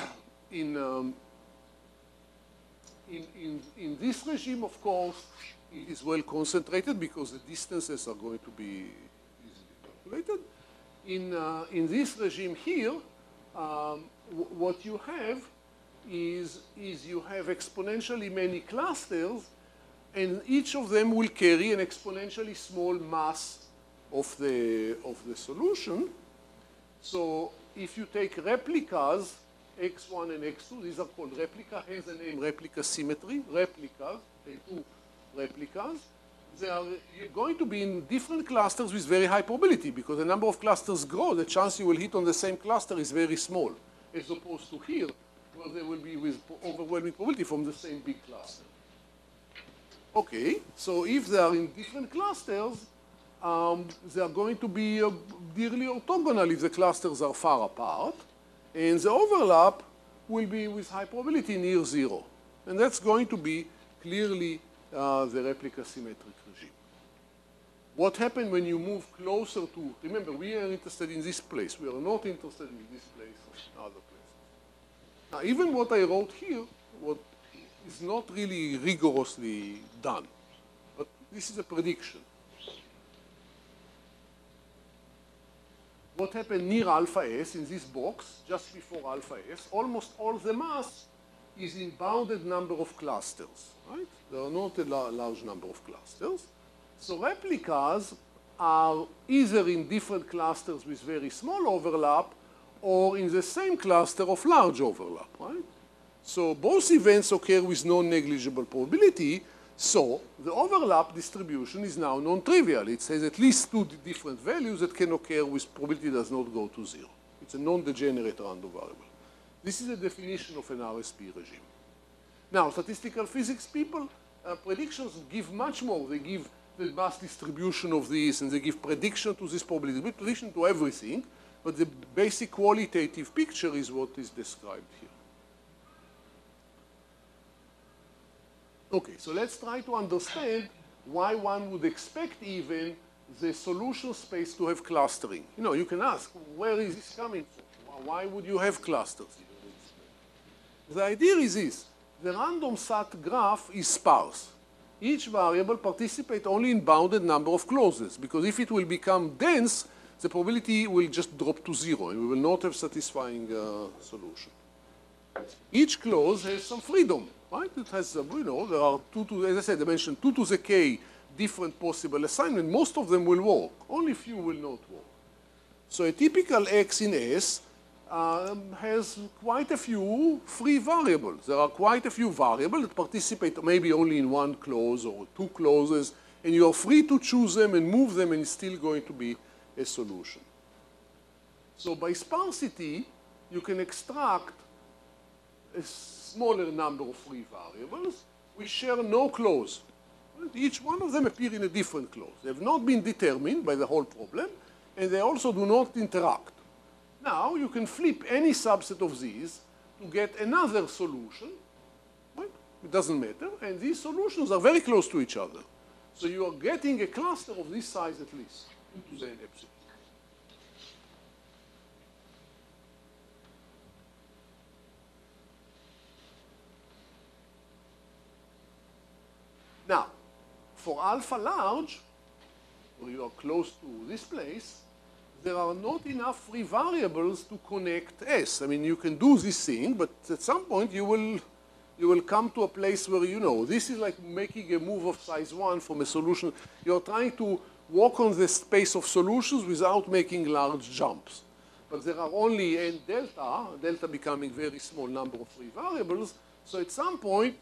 in, um, in, in, in this regime, of course, is well concentrated because the distances are going to be easily calculated. In, uh, in this regime here, um, what you have is, is you have exponentially many clusters and each of them will carry an exponentially small mass of the, of the solution. So if you take replicas, x1 and x2, these are called replica, hence the name replica symmetry, replicas, two replicas, they are going to be in different clusters with very high probability because the number of clusters grow, the chance you will hit on the same cluster is very small, as opposed to here, where they will be with overwhelming probability from the same big cluster. Okay, so if they are in different clusters, um, they are going to be uh, dearly orthogonal if the clusters are far apart, and the overlap will be with high probability near zero. And that's going to be clearly uh, the replica symmetric regime. What happens when you move closer to, remember, we are interested in this place. We are not interested in this place or other places. Now, even what I wrote here, what is not really rigorously done. But this is a prediction. What happened near alpha S in this box, just before alpha S, almost all the mass is in bounded number of clusters, right? There are not a large number of clusters. So replicas are either in different clusters with very small overlap or in the same cluster of large overlap, right? So both events occur with non-negligible probability, so the overlap distribution is now non-trivial. It has at least two different values that can occur with probability does not go to zero. It's a non-degenerate random variable. This is the definition of an RSB regime. Now, statistical physics people, uh, predictions give much more. They give the mass distribution of this, and they give prediction to this probability, prediction to everything, but the basic qualitative picture is what is described here. Okay, so let's try to understand why one would expect even the solution space to have clustering. You know, you can ask, where is this coming from? Why would you have clusters? The idea is this. The random SAT graph is sparse. Each variable participates only in bounded number of clauses, because if it will become dense, the probability will just drop to zero, and we will not have satisfying uh, solution. Each clause has some freedom right? It has, uh, you know, there are two to, as I said, I mentioned two to the k different possible assignment. Most of them will work. Only few will not work. So a typical X in S um, has quite a few free variables. There are quite a few variables that participate maybe only in one clause or two clauses, and you are free to choose them and move them, and it's still going to be a solution. So by sparsity, you can extract a smaller number of free variables, we share no clause. Each one of them appear in a different clause. They have not been determined by the whole problem, and they also do not interact. Now, you can flip any subset of these to get another solution. It doesn't matter. And these solutions are very close to each other. So you are getting a cluster of this size at least, the epsilon. Now, for alpha large, where you are close to this place, there are not enough free variables to connect S. I mean, you can do this thing, but at some point you will, you will come to a place where, you know, this is like making a move of size 1 from a solution. You're trying to walk on the space of solutions without making large jumps. But there are only n delta, delta becoming very small number of free variables, so at some point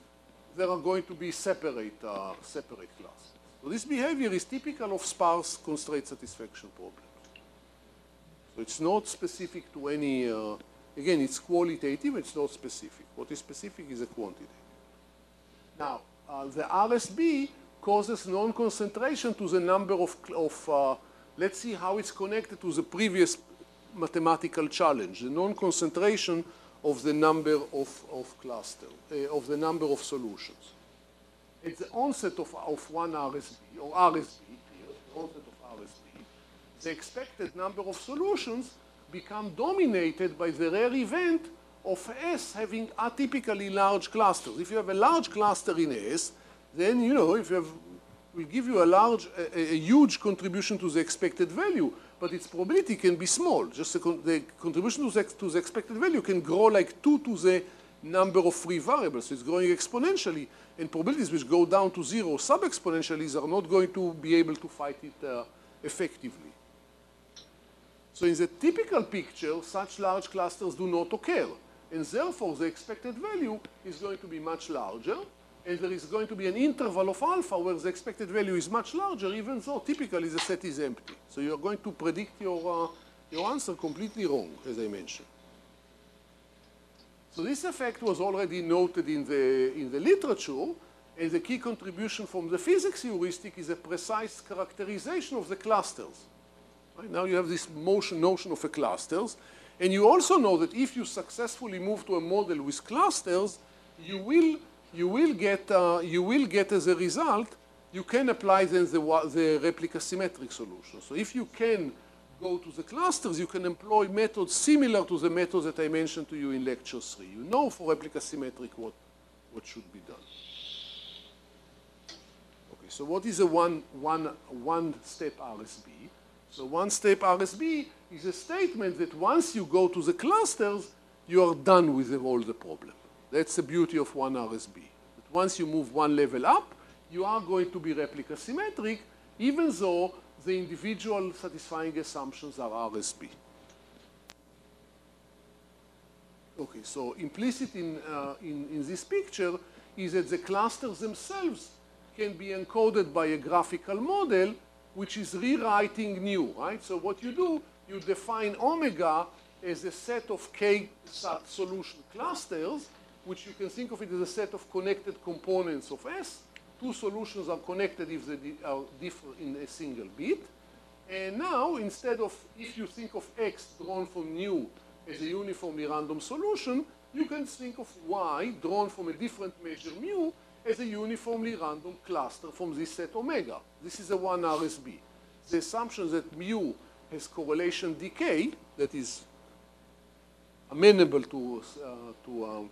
there are going to be separate, uh, separate classes. So this behavior is typical of sparse constraint satisfaction problems. It's not specific to any, uh, again, it's qualitative, it's not specific. What is specific is a quantity. Now, uh, the RSB causes non-concentration to the number of, of uh, let's see how it's connected to the previous mathematical challenge, the non-concentration of the number of, of cluster, uh, of the number of solutions. At the onset of, of one RSB, or RSB, the onset the expected number of solutions become dominated by the rare event of S having atypically large clusters. If you have a large cluster in S, then, you know, if you have, will give you a large, a, a huge contribution to the expected value, but its probability can be small. Just the, con the contribution to the, to the, expected value can grow like 2 to the number of free variables. So it's growing exponentially, and probabilities which go down to zero sub-exponentially are not going to be able to fight it uh, effectively. So in the typical picture, such large clusters do not occur, and therefore the expected value is going to be much larger, and there is going to be an interval of alpha where the expected value is much larger, even though typically the set is empty. So you are going to predict your, uh, your answer completely wrong, as I mentioned. So this effect was already noted in the, in the literature, and the key contribution from the physics heuristic is a precise characterization of the clusters. Right? Now you have this motion notion of a clusters, and you also know that if you successfully move to a model with clusters, you will you will get, uh, you will get as a result, you can apply then the, the replica symmetric solution. So if you can go to the clusters, you can employ methods similar to the methods that I mentioned to you in lecture three. You know for replica symmetric what, what should be done. Okay, so what is a one, one, one step RSB? So one step RSB is a statement that once you go to the clusters, you are done with all the problem. That's the beauty of one RSB. That once you move one level up, you are going to be replica symmetric, even though the individual satisfying assumptions are RSB. Okay, so implicit in, uh, in, in this picture is that the clusters themselves can be encoded by a graphical model which is rewriting nu, right? So what you do, you define omega as a set of k solution clusters which you can think of it as a set of connected components of S. Two solutions are connected if they are different in a single bit. And now, instead of, if you think of X drawn from nu as a uniformly random solution, you can think of Y drawn from a different measure mu as a uniformly random cluster from this set omega. This is a 1 RSB. The assumption that mu has correlation decay that is amenable to, uh, to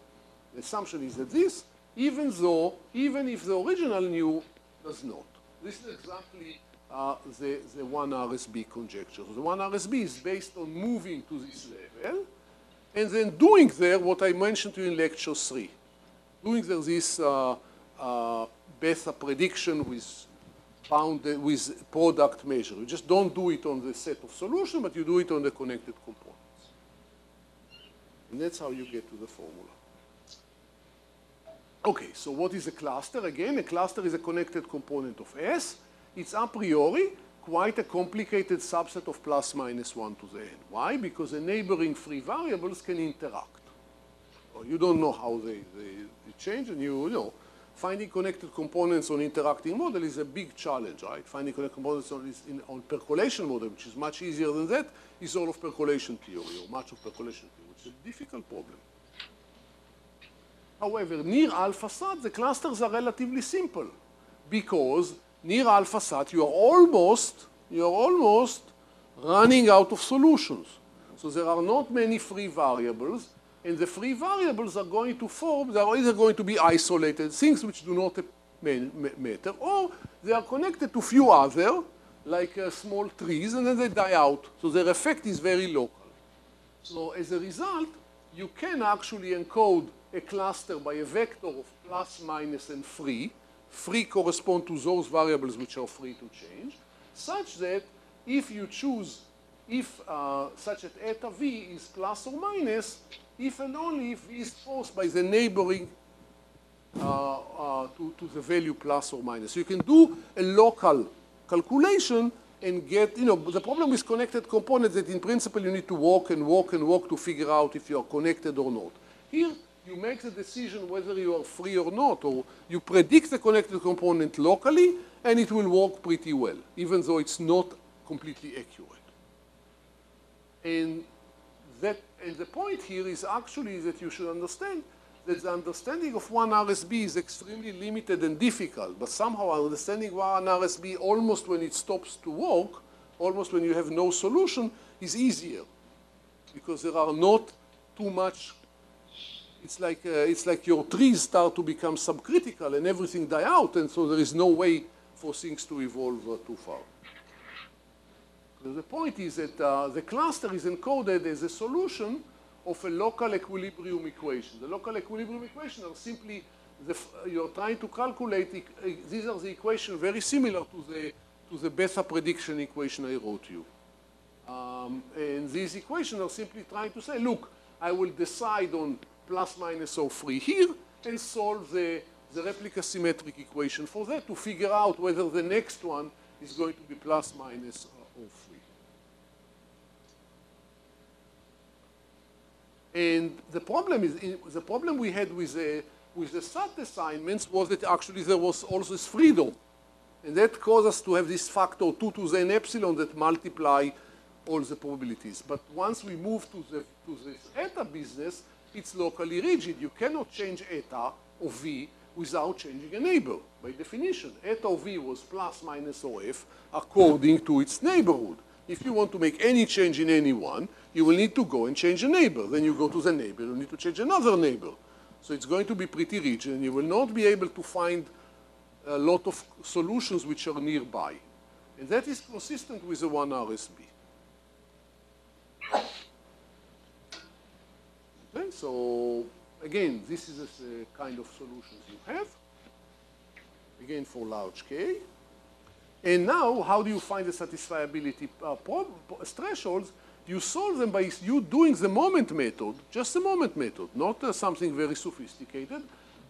the assumption is that this, even though, even if the original nu does not. This is exactly uh, the, the 1 RSB conjecture. The 1 RSB is based on moving to this level and then doing there what I mentioned to you in lecture 3. Doing there this uh, uh, prediction with with product measure. You just don't do it on the set of solution, but you do it on the connected components. And that's how you get to the formula. Okay, so what is a cluster? Again, a cluster is a connected component of S. It's a priori quite a complicated subset of plus minus 1 to the n. Why? Because the neighboring free variables can interact. You don't know how they, they, they change, and you, you know, finding connected components on interacting model is a big challenge, right? Finding connected components on, in, on percolation model, which is much easier than that, is all of percolation theory, or much of percolation theory, which is a difficult problem. However, near alpha sat, the clusters are relatively simple because near alpha sat, you are almost, you are almost running out of solutions. So there are not many free variables, and the free variables are going to form, they are either going to be isolated, things which do not matter, or they are connected to few other, like uh, small trees, and then they die out. So their effect is very local. So as a result, you can actually encode a cluster by a vector of plus, minus, and free. Free correspond to those variables which are free to change, such that if you choose, if uh, such that eta v is plus or minus, if and only if v is forced by the neighboring uh, uh, to, to the value plus or minus. So you can do a local calculation and get, you know, the problem with connected components that in principle you need to walk and walk and walk to figure out if you are connected or not. Here, you make the decision whether you are free or not, or you predict the connected component locally, and it will work pretty well, even though it's not completely accurate. And that, and the point here is actually that you should understand that the understanding of one RSB is extremely limited and difficult, but somehow understanding one RSB almost when it stops to work, almost when you have no solution, is easier because there are not too much, it's like, uh, it's like your trees start to become subcritical and everything die out, and so there is no way for things to evolve uh, too far. The point is that uh, the cluster is encoded as a solution of a local equilibrium equation. The local equilibrium equation are simply, the, you're trying to calculate, these are the equations very similar to the, to the Bethe prediction equation I wrote you. Um, and these equations are simply trying to say, look, I will decide on plus minus O3 here and solve the, the replica symmetric equation for that to figure out whether the next one is going to be plus minus O3. And the problem is, the problem we had with the, with the SAT assignments was that actually there was also this freedom. And that caused us to have this factor 2 to the n epsilon that multiply all the probabilities. But once we move to, the, to this eta business, it's locally rigid. You cannot change eta of v without changing a neighbor, by definition. Eta of v was plus minus OF according to its neighborhood. If you want to make any change in any one, you will need to go and change a neighbor. Then you go to the neighbor, you need to change another neighbor. So it's going to be pretty rich, and you will not be able to find a lot of solutions which are nearby. And that is consistent with the one RSB. Okay, so again, this is the kind of solutions you have. Again, for large K. And now, how do you find the satisfiability uh, thresholds? You solve them by you doing the moment method, just the moment method, not uh, something very sophisticated,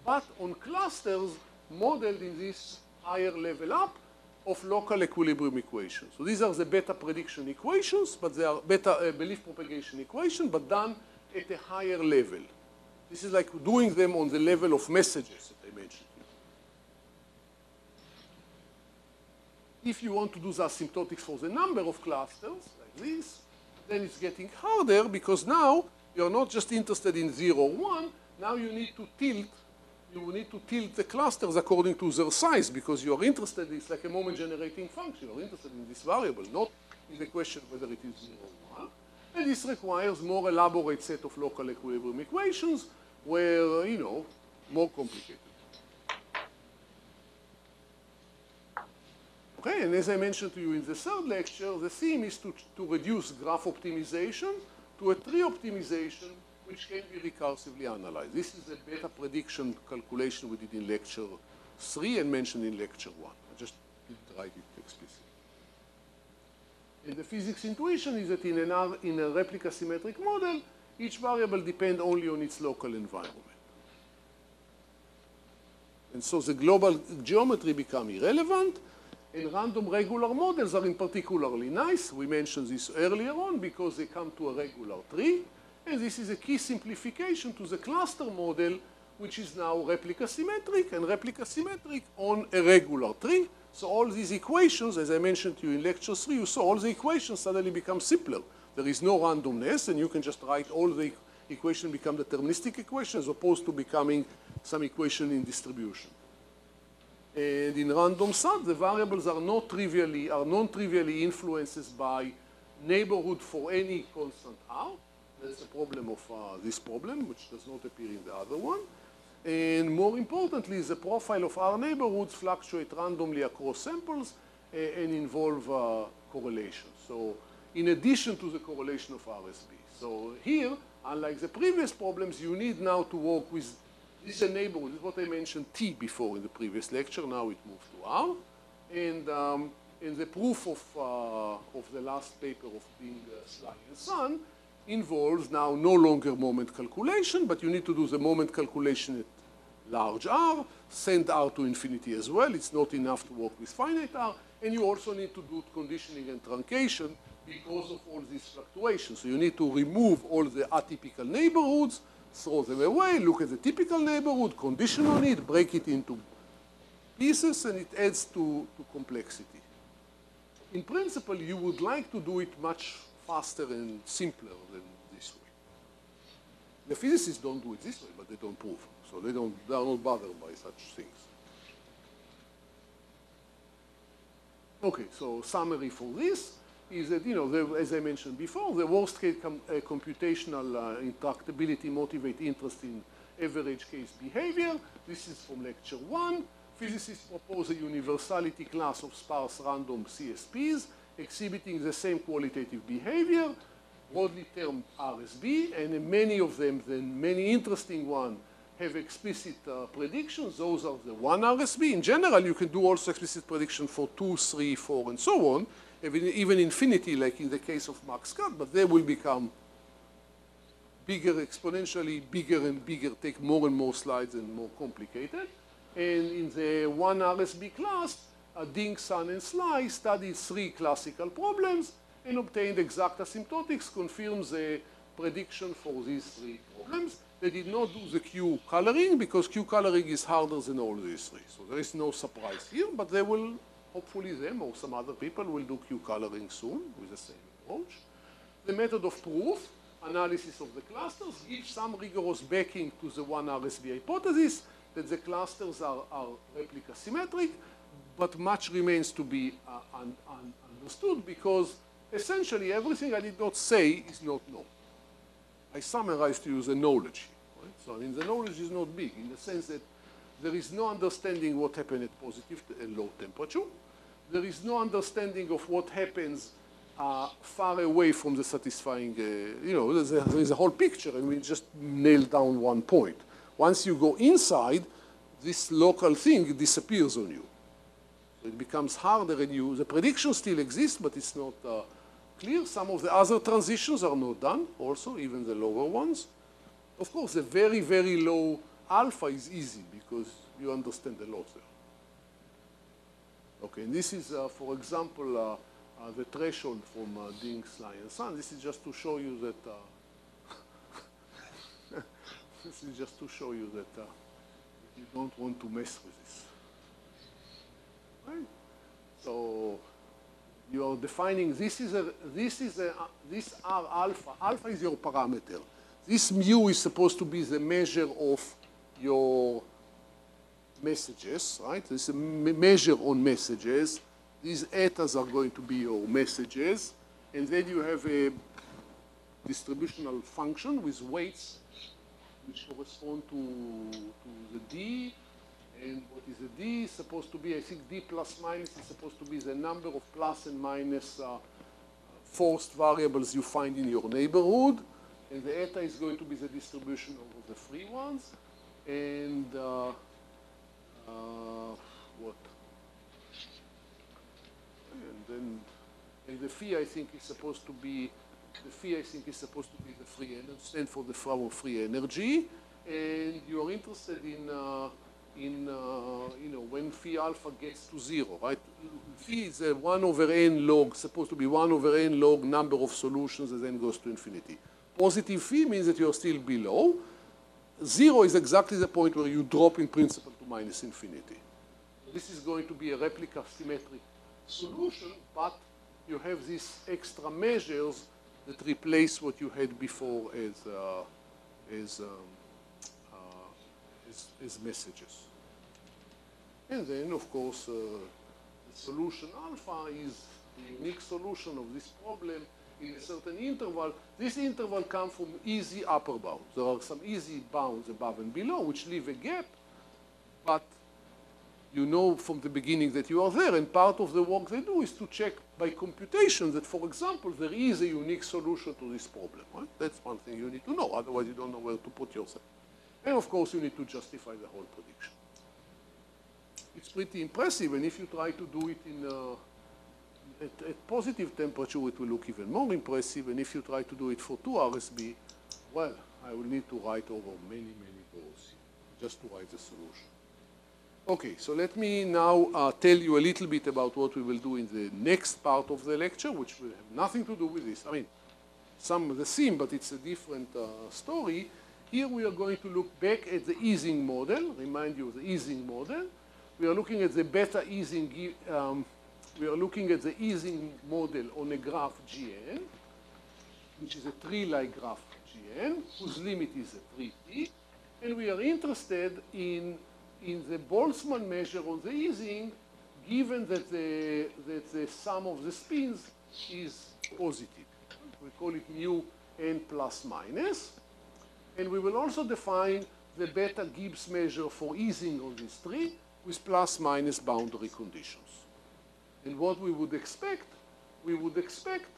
but on clusters modeled in this higher level up of local equilibrium equations. So these are the Bethe prediction equations, but they are Bethe uh, belief propagation equation, but done at a higher level. This is like doing them on the level of messages that I mentioned. If you want to do the asymptotics for the number of clusters, like this, then it's getting harder because now you're not just interested in 0, 1, now you need to tilt, you need to tilt the clusters according to their size because you're interested, it's like a moment generating function, you're interested in this variable, not in the question whether it is 0 or 1. And this requires more elaborate set of local equilibrium equations where, you know, more complicated. Okay, and as I mentioned to you in the third lecture, the theme is to, to reduce graph optimization to a tree optimization which can be recursively analyzed. This is a Bethe prediction calculation we did in lecture three and mentioned in lecture one. I just didn't write it explicitly. And the physics intuition is that in, an, in a replica symmetric model, each variable depends only on its local environment. And so the global geometry becomes irrelevant, and random regular models are in particularly nice. We mentioned this earlier on because they come to a regular tree. And this is a key simplification to the cluster model, which is now replica symmetric and replica symmetric on a regular tree. So all these equations, as I mentioned to you in lecture three, you saw all the equations suddenly become simpler. There is no randomness, and you can just write all the equations become deterministic equations as opposed to becoming some equation in distribution. And in random sum, the variables are not trivially, are non-trivially influenced by neighborhood for any constant r. That's the problem of uh, this problem, which does not appear in the other one. And more importantly, the profile of R neighborhoods fluctuate randomly across samples uh, and involve uh, correlation. So in addition to the correlation of RSB. So here, unlike the previous problems, you need now to work with this is a neighborhood. This is what I mentioned T before in the previous lecture. Now it moved to R. And, um, and the proof of, uh, of the last paper of Ding uh, Sly and Sun involves now no longer moment calculation, but you need to do the moment calculation at large R, send R to infinity as well. It's not enough to work with finite R. And you also need to do conditioning and truncation because of all these fluctuations. So you need to remove all the atypical neighborhoods, throw them away, look at the typical neighborhood, condition on it, break it into pieces, and it adds to, to complexity. In principle, you would like to do it much faster and simpler than this way. The physicists don't do it this way, but they don't prove. So they don't, they are not bothered by such things. Okay, so summary for this is that, you know, as I mentioned before, the worst case com uh, computational uh, intractability motivate interest in average case behavior. This is from lecture one. Physicists propose a universality class of sparse random CSPs exhibiting the same qualitative behavior, broadly termed RSB, and many of them, the many interesting ones, have explicit uh, predictions. Those are the one RSB. In general, you can do also explicit prediction for two, three, four, and so on, even, infinity, like in the case of Max Cut, but they will become bigger, exponentially bigger and bigger, take more and more slides and more complicated. And in the one RSB class, Ding, Sun, and Sly studied three classical problems and obtained exact asymptotics, confirms the prediction for these three problems. They did not do the Q coloring because Q coloring is harder than all these three. So there is no surprise here, but they will, hopefully them or some other people will do Q coloring soon with the same approach. The method of proof, analysis of the clusters, gives some rigorous backing to the one RSB hypothesis that the clusters are, are replica symmetric, but much remains to be uh, un, un, understood because essentially everything I did not say is not known. I summarized to you the knowledge Right? So I mean, the knowledge is not big in the sense that there is no understanding what happened at positive and low temperature. There is no understanding of what happens uh, far away from the satisfying, uh, you know, a, there's a whole picture and we just nail down one point. Once you go inside, this local thing disappears on you. It becomes harder and you, the prediction still exists, but it's not uh, clear. Some of the other transitions are not done also, even the lower ones. Of course, the very, very low alpha is easy because you understand the laws there. Okay, and this is, uh, for example, uh, uh, the threshold from uh, Ding, Sly, and Sun. This is just to show you that, this is just to show you that uh, you don't want to mess with this. Right? So you are defining, this is a, this is a, this R alpha. Alpha is your parameter. This mu is supposed to be the measure of your messages, right? This a measure on messages. These etas are going to be your messages. And then you have a distributional function with weights which correspond to, to the D. And what is the D is supposed to be, I think D plus minus is supposed to be the number of plus and minus uh, forced variables you find in your neighborhood and the eta is going to be the distribution of the free ones, and uh, uh, what? And then, and the phi I think is supposed to be, the phi I think is supposed to be the free energy, stand for the flow of free energy, and you are interested in, uh, in uh, you know, when phi alpha gets to zero, right? Phi is a 1 over n log, supposed to be 1 over n log number of solutions as n goes to infinity. Positive phi means that you're still below. Zero is exactly the point where you drop in principle to minus infinity. This is going to be a replica symmetric solution, but you have these extra measures that replace what you had before as, uh, as, um, uh, as, as, messages. And then, of course, uh, the solution alpha is the unique solution of this problem in a certain interval, this interval comes from easy upper bounds. There are some easy bounds above and below which leave a gap, but you know from the beginning that you are there, and part of the work they do is to check by computation that, for example, there is a unique solution to this problem. Right? That's one thing you need to know, otherwise you don't know where to put yourself. And of course, you need to justify the whole prediction. It's pretty impressive, and if you try to do it in uh, at, at, positive temperature, it will look even more impressive. And if you try to do it for 2 RSB, well, I will need to write over many, many rows. just to write the solution. Okay, so let me now uh, tell you a little bit about what we will do in the next part of the lecture, which will have nothing to do with this. I mean, some of the same, but it's a different uh, story. Here we are going to look back at the Ising model, remind you of the Ising model. We are looking at the beta Ising, um, we are looking at the Ising model on a graph Gn, which is a tree-like graph Gn, whose limit is a 3t. And we are interested in in the Boltzmann measure on the Ising, given that the, that the sum of the spins is positive. We call it mu n plus minus. And we will also define the beta Gibbs measure for Ising on this tree with plus minus boundary conditions. And what we would expect, we would expect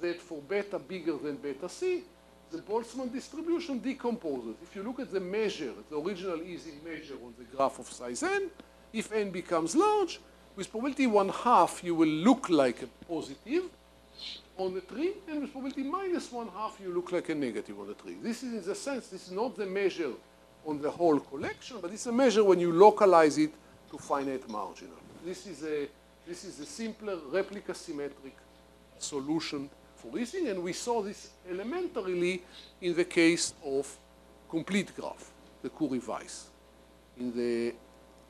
that for beta bigger than beta c, the Boltzmann distribution decomposes. If you look at the measure, the original Ising measure on the graph of size n, if n becomes large, with probability one half, you will look like a positive on the tree, and with probability minus one half, you look like a negative on the tree. This is, in the sense, this is not the measure on the whole collection, but it's a measure when you localize it to finite marginal. This is a, this is a simpler replica symmetric solution for Ising, and we saw this elementarily in the case of complete graph, the Curie-Weiss, in the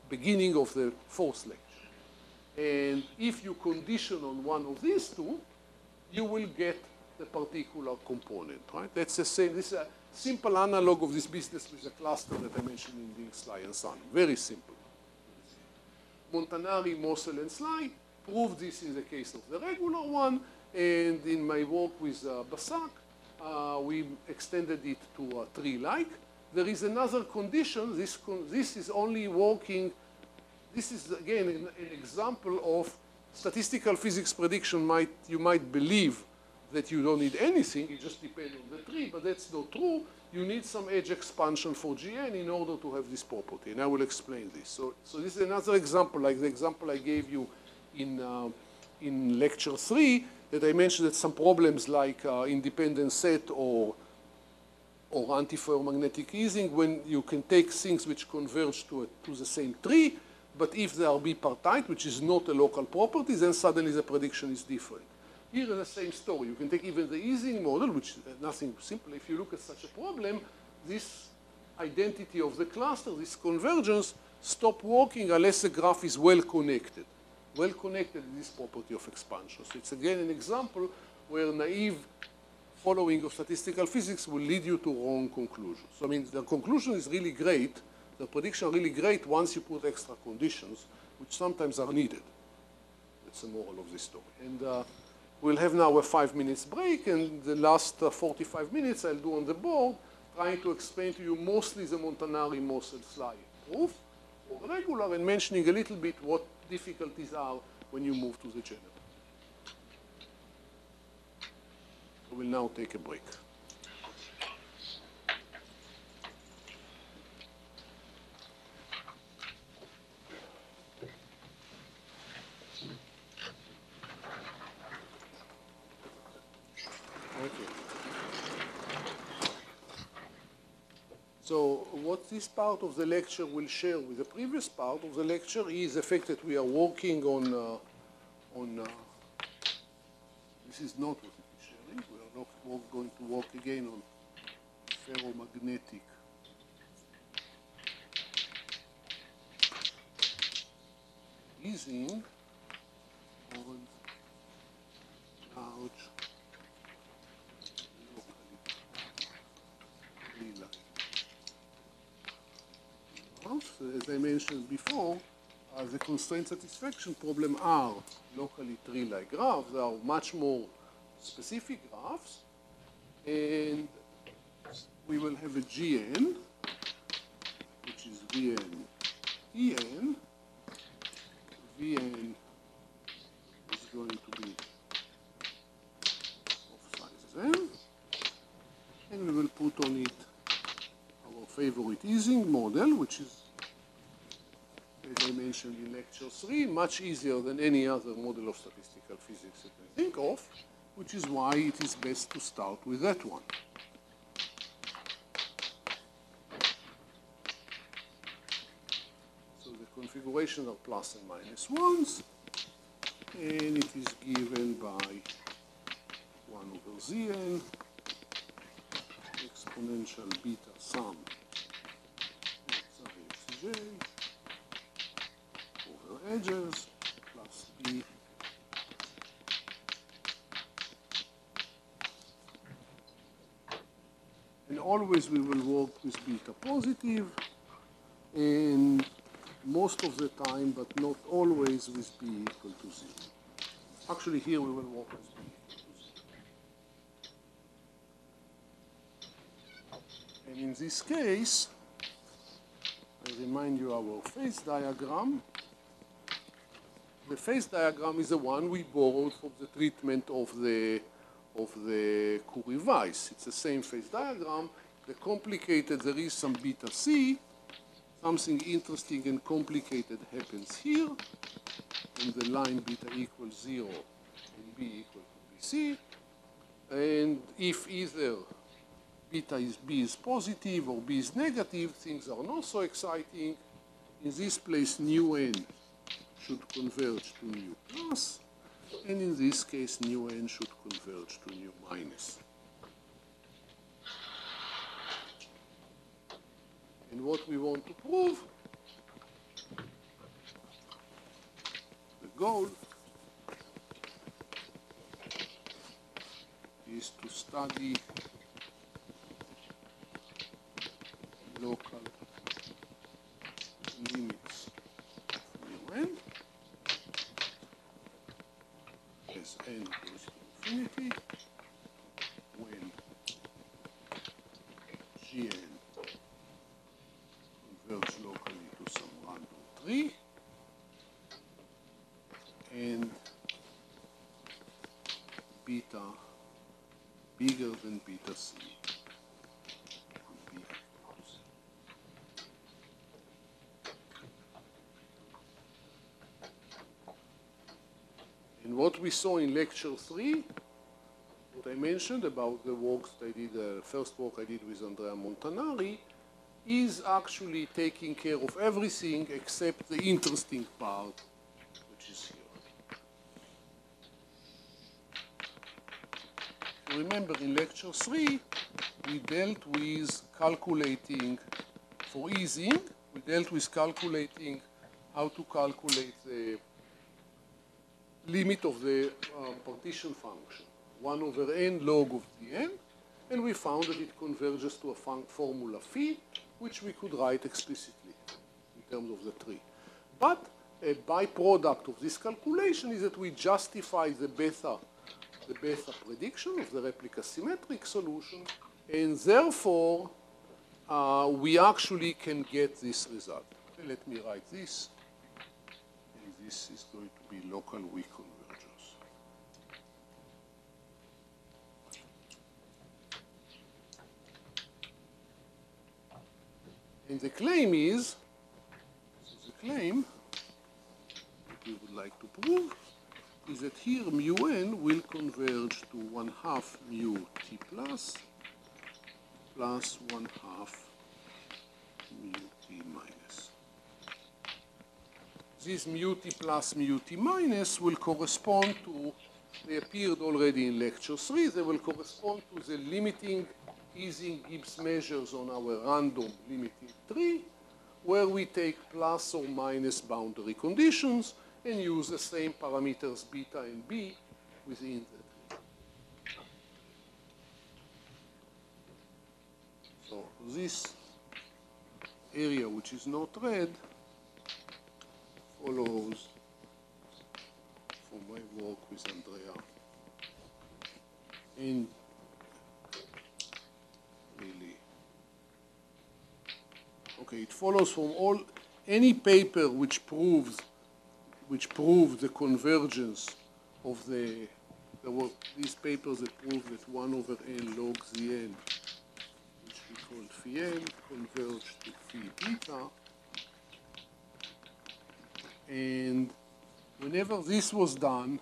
beginning of the fourth lecture. And if you condition on one of these two, you will get the particular component, right? That's the same, this is a simple analog of this business with the cluster that I mentioned in the Sly and Sun. Very simple. Montanari, Mossel, and Sly proved this in the case of the regular one, and in my work with uh, Basak, uh, we extended it to a tree-like. There is another condition. This, con this is only working. This is, again, an, an, example of statistical physics prediction. Might You might believe that you don't need anything. It just depends on the tree, but that's not true. You need some edge expansion for GN in order to have this property, and I will explain this. So, so this is another example, like the example I gave you in, uh, in lecture three, that I mentioned that some problems like uh, independent set or or antiferromagnetic Ising when you can take things which converge to, a, to the same tree, but if they are bipartite, which is not a local property, then suddenly the prediction is different. Here is the same story. You can take even the Ising model, which is nothing simple. If you look at such a problem, this identity of the cluster, this convergence, stop working unless the graph is well connected well connected in this property of expansion. So it's again an example where naive following of statistical physics will lead you to wrong conclusions. So I mean, the conclusion is really great, the prediction are really great once you put extra conditions, which sometimes are needed. That's the moral of this story. And uh, we'll have now a five minutes break, and the last uh, 45 minutes I'll do on the board, trying to explain to you mostly the Montanari Mossel-Sly proof, or regular, and mentioning a little bit what difficulties are when you move to the general. We will now take a break. So what this part of the lecture will share with the previous part of the lecture is the fact that we are working on, uh, on uh, this is not what it is sharing. We are not going to work again on ferromagnetic Ising on large as I mentioned before, uh, the constraint satisfaction problem are locally tree-like graphs. They are much more specific graphs. And we will have a Gn, which is Vn En. Vn is going to be of size n. And we will put on it our favorite Ising model, which is as I mentioned in lecture three, much easier than any other model of statistical physics that I think of, which is why it is best to start with that one. So the configurations are plus and minus ones, and it is given by 1 over Zn exponential beta sum xj over edges plus b and always we will work with beta positive and most of the time but not always with b equal to 0. Actually here we will work with b And in this case, I remind you our phase diagram. The phase diagram is the one we borrowed from the treatment of the of the Curie Weiss. It's the same phase diagram. The complicated, there is some beta C. Something interesting and complicated happens here. And the line beta equals 0 and B equal to BC. And if either beta is B is positive or B is negative, things are not so exciting. In this place, nu n should converge to nu plus, and in this case, nu n should converge to nu minus. And what we want to prove, the goal, is to study local limits n as n when gn converges locally to some random tree and beta bigger than beta c. And what we saw in lecture three, what I mentioned about the works I did, the first work I did with Andrea Montanari, is actually taking care of everything except the interesting part, which is here. Remember in lecture three, we dealt with calculating, for Ising, we dealt with calculating how to calculate the limit of the uh, partition function, 1 over n log of the n, and we found that it converges to a formula phi, which we could write explicitly in terms of the tree. But a byproduct of this calculation is that we justify the Bethe, the Bethe prediction of the replica symmetric solution, and therefore uh, we actually can get this result. Okay, let me write this this is going to be local weak convergence. And the claim is, the claim that we would like to prove, is that here mu n will converge to 1 half mu t plus plus 1 half mu t minus. This mu t plus mu t minus will correspond to, they appeared already in lecture three, they will correspond to the limiting Ising Gibbs measures on our random limiting tree, where we take plus or minus boundary conditions and use the same parameters beta and b within the tree. So this area which is not red follows from my work with Andrea. And really, okay, it follows from all any paper which proves which prove the convergence of the there were these papers that prove that 1 over n log Zn, which we call phi n, converge to phi beta. And whenever this was done,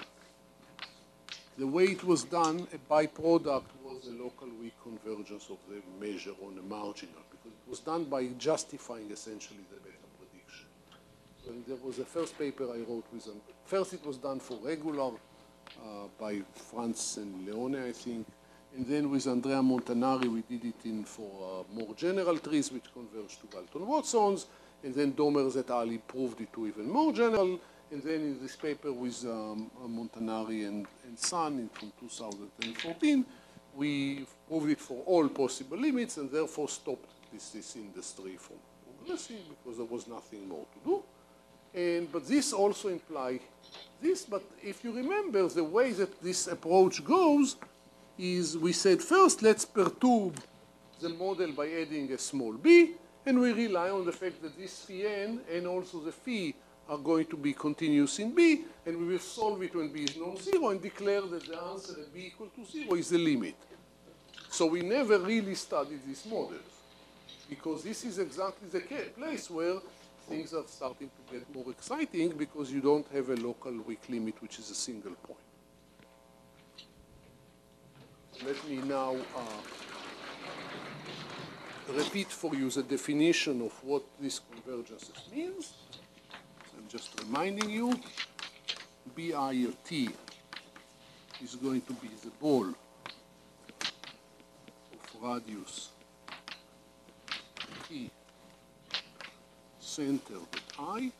the way it was done, a byproduct was the local weak convergence of the measure on the marginal, because it was done by justifying essentially the Bethe prediction. So there was the first paper I wrote with them. First it was done for regular uh, by Franz and Leone, I think. And then with Andrea Montanari, we did it in for uh, more general trees, which converge to Galton-Watsons. And then Dommers et al. proved it to even more general. And then in this paper with um, Montanari and, and Sun in, from 2014, we proved it for all possible limits and therefore stopped this, this industry from progressing because there was nothing more to do. And, but this also implies this, but if you remember, the way that this approach goes is we said first let's perturb the model by adding a small b, and we rely on the fact that this phi n and also the phi are going to be continuous in B, and we will solve it when B is non-zero and declare that the answer at B equal to zero is the limit. So we never really studied these models, because this is exactly the place where things are starting to get more exciting because you don't have a local weak limit, which is a single point. Let me now uh, repeat for you the definition of what this convergence means just reminding you, BIT is going to be the ball of radius T centered at I,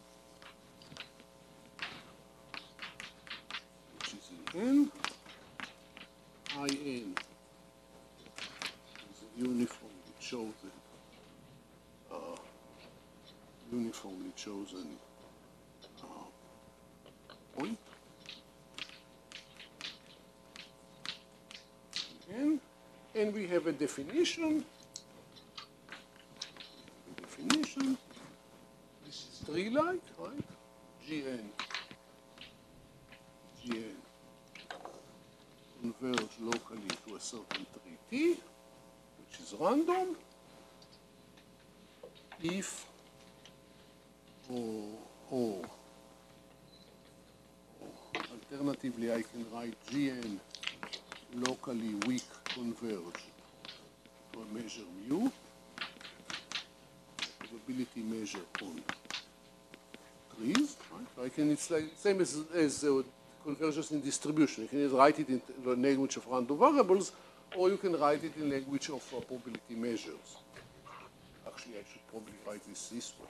which is in N, IN is a uniformly chosen, uh, uniformly chosen point. Again, and we have a definition. A definition. This is tree-like, right? Gn. Gn converge locally to a certain tree T, which is random, if or, or Alternatively, I can write Gn locally weak converge to a measure mu, probability measure on trees. Right? So I can, it's like same as, as uh, convergence in distribution. You can write it in the language of random variables, or you can write it in language of uh, probability measures. Actually, I should probably write this this way.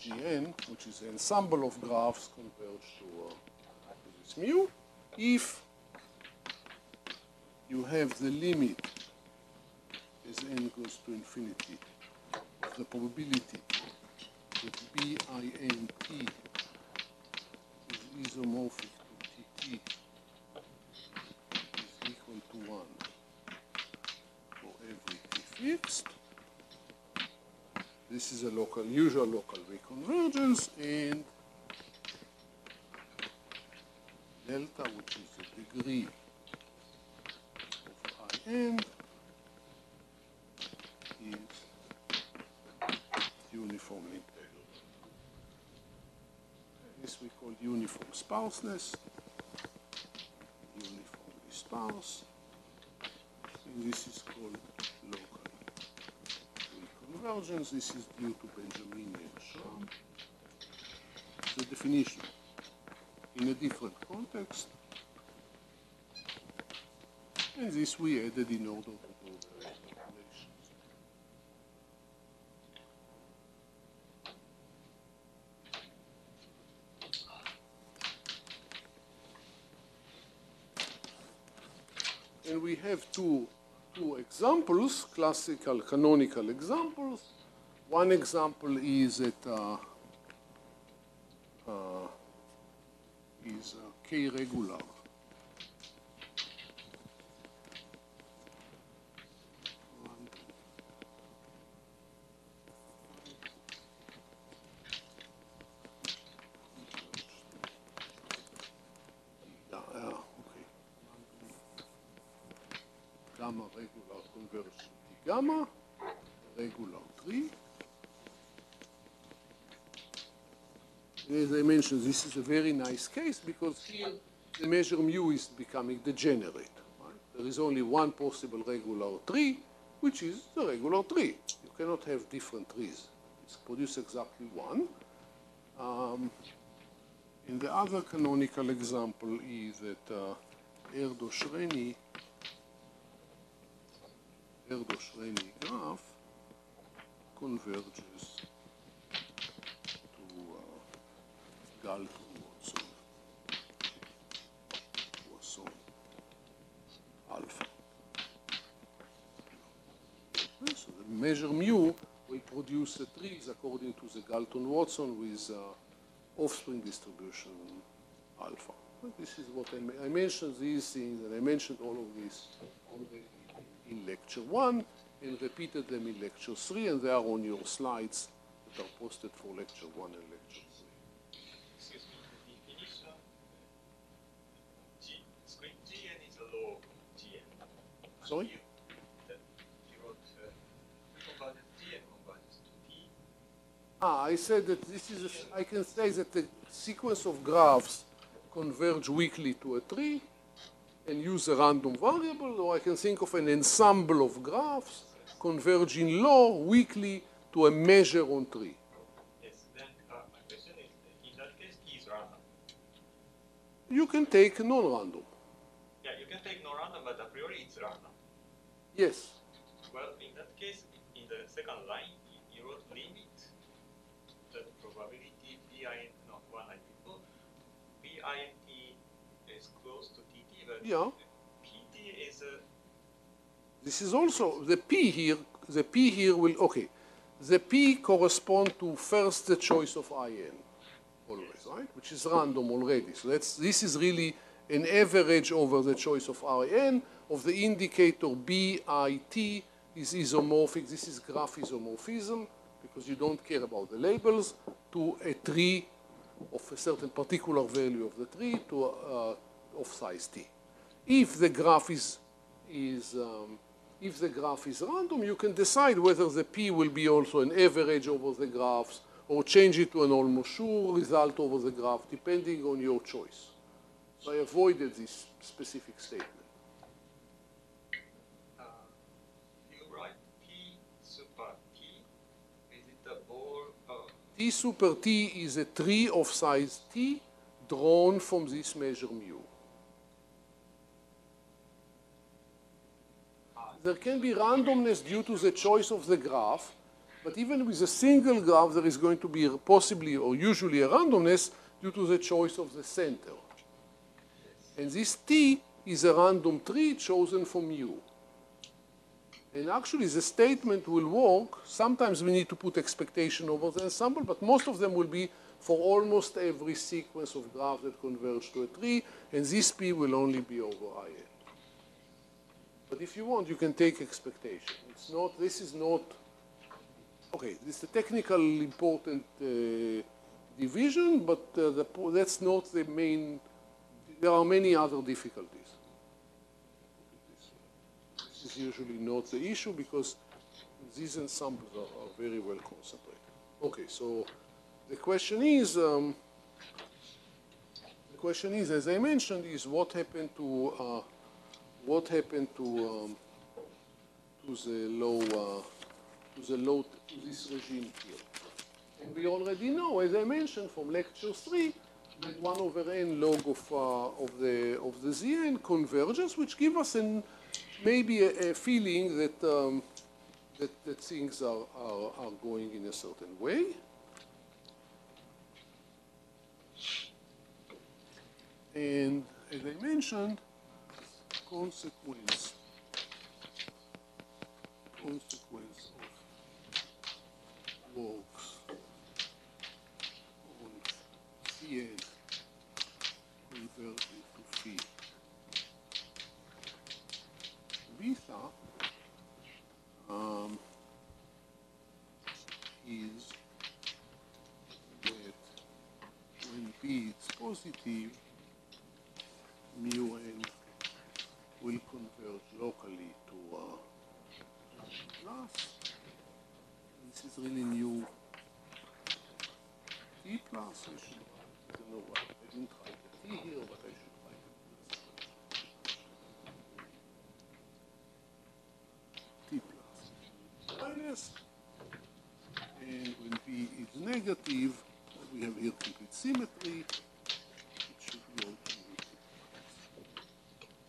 Gn, which is the ensemble of graphs, converge to uh, is mu if you have the limit as n goes to infinity of the probability that BINT is isomorphic to TT is equal to 1 for every T fixed. This is a local, usual local reconvergence, and delta, which is the degree of In is uniformly integral. This we call uniform sparseness, uniformly sparse, and this is called local convergence. This is due to Benjamini Schramm. The definition in a different context. And this we added in order to do the calculations. And we have two, two examples, classical canonical examples. One example is that uh, uh, is uh, K regular. Mentioned, this is a very nice case because here the measure mu is becoming degenerate. Right? There is only one possible regular tree, which is the regular tree. You cannot have different trees. It's produce exactly one. Um, and the other canonical example is that uh, Erdos-Renyi Erdos-Renyi graph converges Galton-Watson Poisson alpha. So the measure mu will produce the trees according to the Galton-Watson with uh, offspring distribution alpha. But this is what I, I mentioned these things, and I mentioned all of this in lecture one, and repeated them in lecture three, and they are on your slides that are posted for lecture one and lecture three. Excuse me, the definition, G, screen Gn is a log Gn. Sorry? You, that you wrote, uh, converges, Gn converges to T. Ah, I said that this is, a s I can say that the sequence of graphs converge weakly to a tree and use a random variable, or I can think of an ensemble of graphs converging law weakly to a measure on tree. Yes, then, uh, my question is, in that case, T is random. You can take non-random. Yeah, you can take non-random, but a priori it's random. Yes. Well, in that case, in the second line, you, wrote limit the probability bin, no, one line before, bint is close to tt, but Yeah. pt is a This is also, the P here, the P here will, okay. The P correspond to first the choice of IN, always, right? Which is random already. So that's, this is really an average over the choice of RN of the indicator BIT is isomorphic. This is graph isomorphism because you don't care about the labels to a tree of a certain particular value of the tree to uh, of size t. If the graph is is um, if the graph is random, you can decide whether the p will be also an average over the graphs or change it to an almost sure result over the graph, depending on your choice. So I avoided this specific statement. Uh, you write P super T. Is it a ball? Uh, T super T is a tree of size t drawn from this measure mu. There can be randomness due to the choice of the graph, but even with a single graph, there is going to be possibly or usually a randomness due to the choice of the center. And this T is a random tree chosen from mu. And actually, the statement will work. Sometimes we need to put expectation over the ensemble, but most of them will be for almost every sequence of graph that converge to a tree, and this P will only be over IN. But if you want, you can take expectation. It's not, this is not, okay, this is a technical important uh, division, but uh, the, that's not the main, there are many other difficulties. Is usually not the issue because these ensembles are, are very well concentrated. Okay, so the question is, um, the question is, as I mentioned, is what happened to uh, what happened to um, to the low uh, to the low to this regime here. And we already know, as I mentioned from lecture three, that one over n log of uh, of the of the zn converges, which give us an maybe a, a feeling that um, that that things are, are are going in a certain way. And as I mentioned, consequence. Consequence of logs on Cn um, is that when b is positive mu n will converge locally to uh, plus. This is really new t plus. I should. I don't know I didn't write the t here, but I should write it. t minus, and when p is negative, we have here complete symmetry.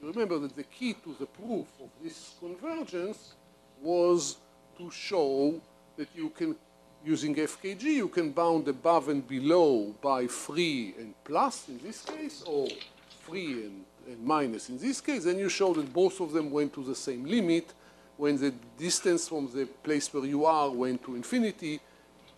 Remember that the key to the proof of this convergence was to show that you can, using FKG, you can bound above and below by free and plus in this case, or free and, and minus in this case, and you show that both of them went to the same limit when the distance from the place where you are went to infinity,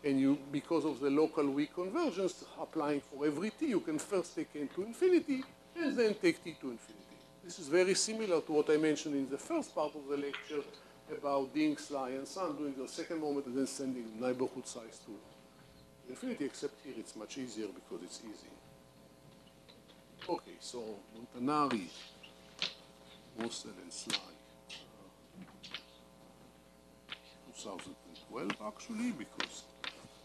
and you, because of the local weak convergence applying for every t, you can first take n to infinity and then take t to infinity. This is very similar to what I mentioned in the first part of the lecture about Ding, Sly, and Sun doing the second moment and then sending neighborhood size to infinity, except here it's much easier because it's easy. Okay, so Montanari, Mossel, and Sly. Uh, 2012 actually, because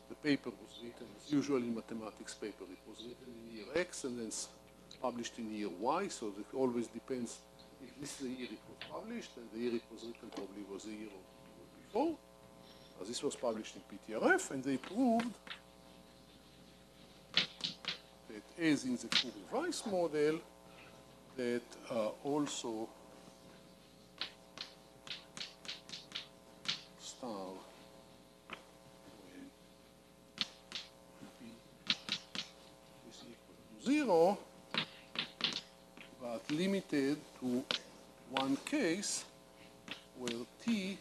the paper was written, as usual in mathematics paper, it was written in year X and then published in year Y, so it always depends if this is the year it was published, and the year it was written probably was the year before. This was published in PTRF, and they proved that as in the Curie-Weiss model, that uh, also 0, but limited to one case where t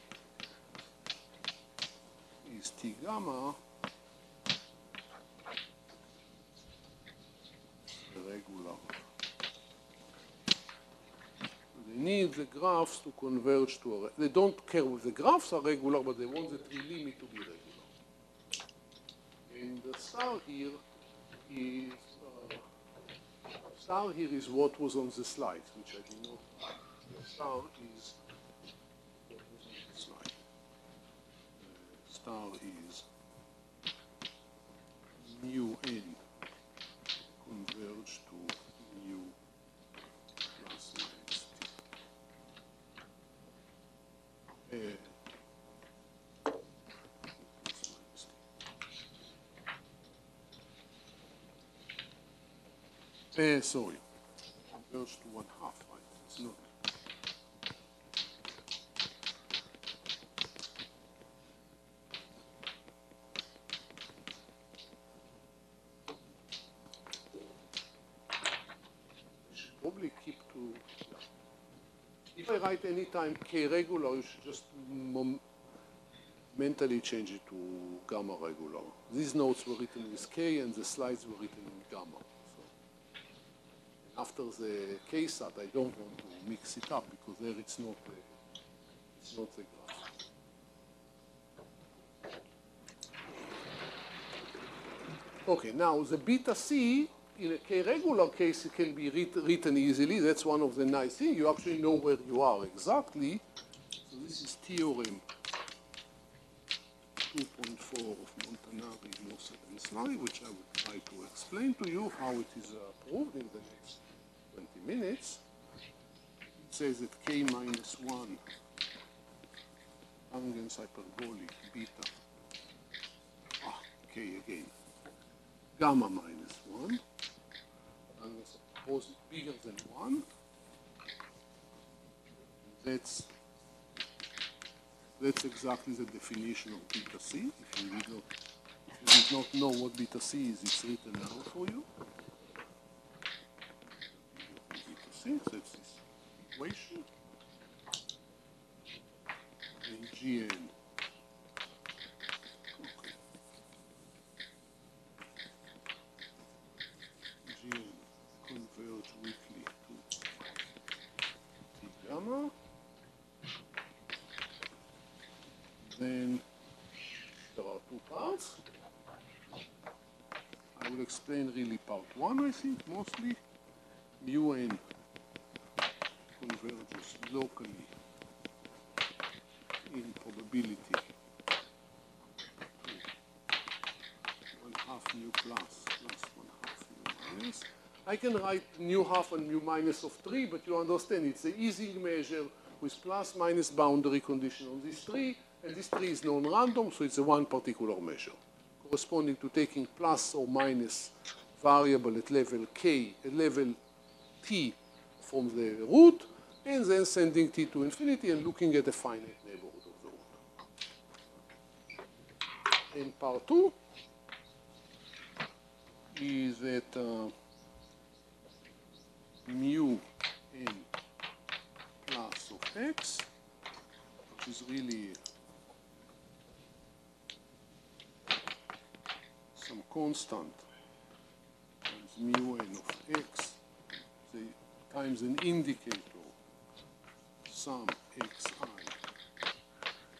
is t gamma regular. They need the graphs to converge to a, they don't care if the graphs are regular, but they want the tree limit to be regular. And the star here is star here is what was on the slide, which I did not write. The star is what was on the slide. Uh, star is mu n Uh, sorry, converge to one half, right? It's not. Probably keep to. If I write any time k regular, you should just mentally change it to gamma regular. These notes were written with k, and the slides were written in gamma. After the case that I don't want to mix it up because there it's not the, it's not the graph. Okay, now the beta c in a k regular case it can be writ- written easily. That's one of the nice things. You actually know where you are exactly. So this is theorem 2.4 of Montanari, Mossel, and Sly, which I will try to explain to you how it is uh, proved in the next 20 minutes. It says that k minus 1 tangents hyperbolic beta, ah, k again, gamma minus 1, tangents opposite bigger than 1. That's that's exactly the definition of beta c. If you did not, if you not know what beta c is, it's written now for you. Beta c, that's this equation. And gn. Okay. gn converge weakly to T gamma. Then there are two parts. I will explain really part one, I think, mostly. Mu n converges locally in probability to one half mu plus plus one half mu minus. I can write mu half and mu minus of 3, but you understand it's an Ising measure with plus minus boundary condition on this tree, and this tree is non-random, so it's a one particular measure. corresponding to taking plus or minus variable at level k, at level t from the root, and then sending t to infinity and looking at the finite neighborhood of the root. In part two is that uh, mu n plus of x, which is really some constant times mu n of x times an indicator sum xi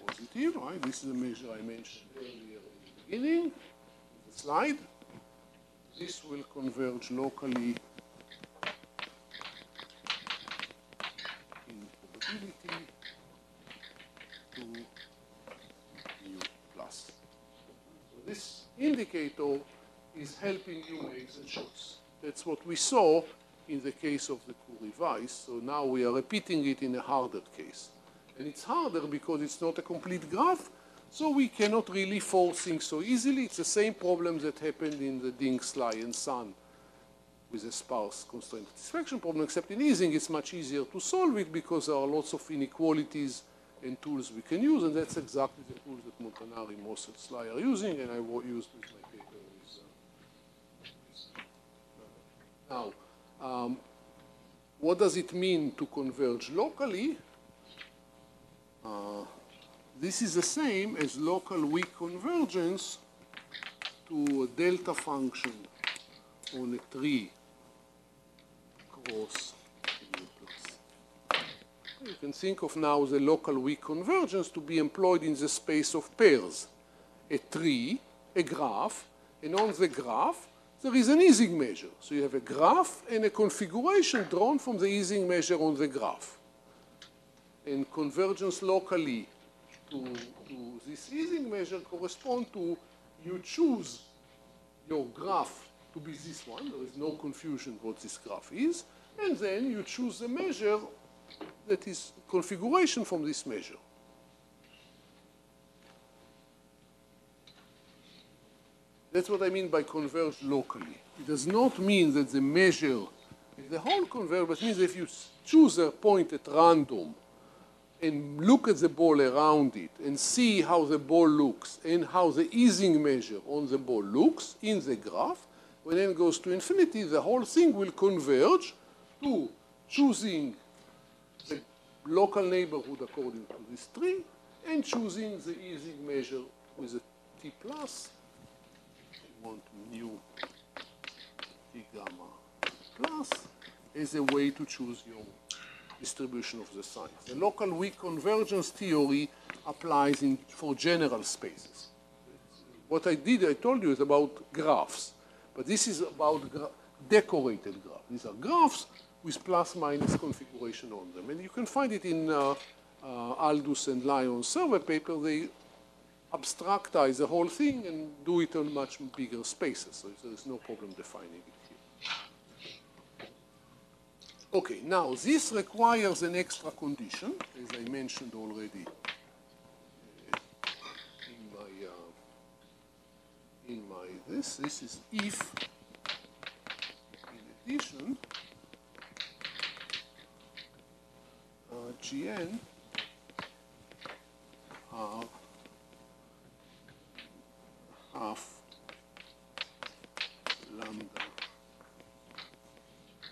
positive, right? This is a measure I mentioned earlier in the beginning, the slide. This will converge locally in probability to mu plus. So this indicator is helping you make the choice. That's what we saw in the case of the Curie Weiss. So now we are repeating it in a harder case. And it's harder because it's not a complete graph, so we cannot really force things so easily. It's the same problem that happened in the Ding, Sly, and Sun with a sparse constraint satisfaction problem, except in Ising it's much easier to solve it because there are lots of inequalities and tools we can use, and that's exactly the tools that Montanari, Mossel, and Sly are using, and I used with my paper. With, uh, uh, now, um, what does it mean to converge locally? Uh, this is the same as local weak convergence to a delta function on a tree plus. You can think of now the local weak convergence to be employed in the space of pairs. A tree, a graph, and on the graph there is an Ising measure. So you have a graph and a configuration drawn from the Ising measure on the graph. And convergence locally to, to this Ising measure correspond to you choose your graph to be this one. There is no confusion what this graph is. And then you choose the measure that is configuration from this measure. That's what I mean by converge locally. It does not mean that the measure, the whole converge, but means if you choose a point at random and look at the ball around it and see how the ball looks and how the Ising measure on the ball looks in the graph, when n goes to infinity, the whole thing will converge to choosing local neighborhood according to this tree and choosing the Ising measure with a t plus want mu t gamma plus as a way to choose your distribution of the signs. The local weak convergence theory applies in, for general spaces. What I did, I told you, is about graphs. But this is about gra decorated graphs. These are graphs with plus minus configuration on them. And you can find it in uh, uh, Aldous and Lyons survey paper. They abstractize the whole thing and do it on much bigger spaces. So there is no problem defining it here. Okay, now this requires an extra condition, as I mentioned already uh, in my uh, in my this. This is if, in addition, Gn are half. Lambda.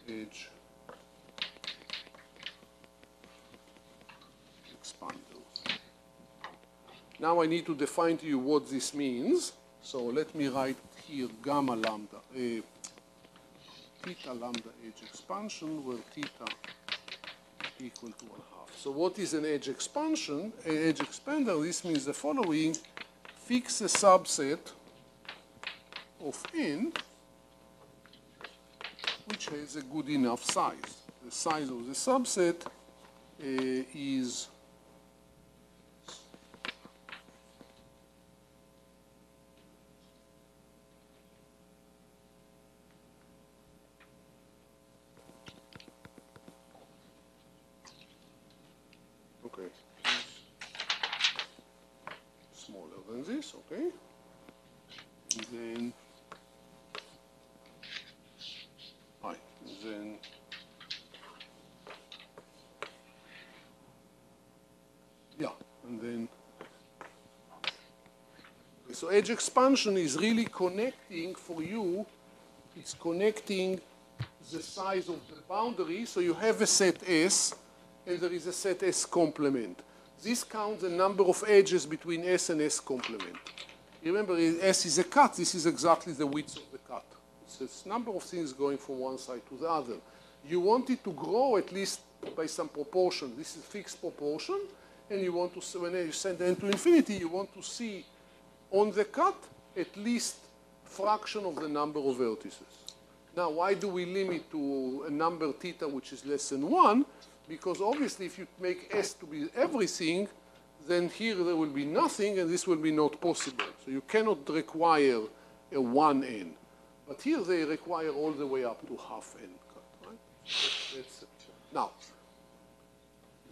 Edge. Expander. Now I need to define to you what this means. So let me write here gamma lambda, uh, theta lambda edge expansion, where theta equal to one half. So what is an edge expansion? An edge expander, this means the following. Fix a subset of n which has a good enough size. The size of the subset uh, is okay smaller than this okay then I, then yeah, and then so edge expansion is really connecting for you, it's connecting the size of the boundary, so you have a set S, and there is a set S complement. This counts the number of edges between S and S complement. Remember, S is a cut, this is exactly the width of the cut. It's a number of things going from one side to the other. You want it to grow at least by some proportion. This is fixed proportion, and you want to, when you send n to infinity, you want to see on the cut at least fraction of the number of vertices. Now, why do we limit to a number theta which is less than 1? Because obviously if you make S to be everything, then here there will be nothing and this will be not possible. So you cannot require a 1n. But here they require all the way up to half n cut, right? Now,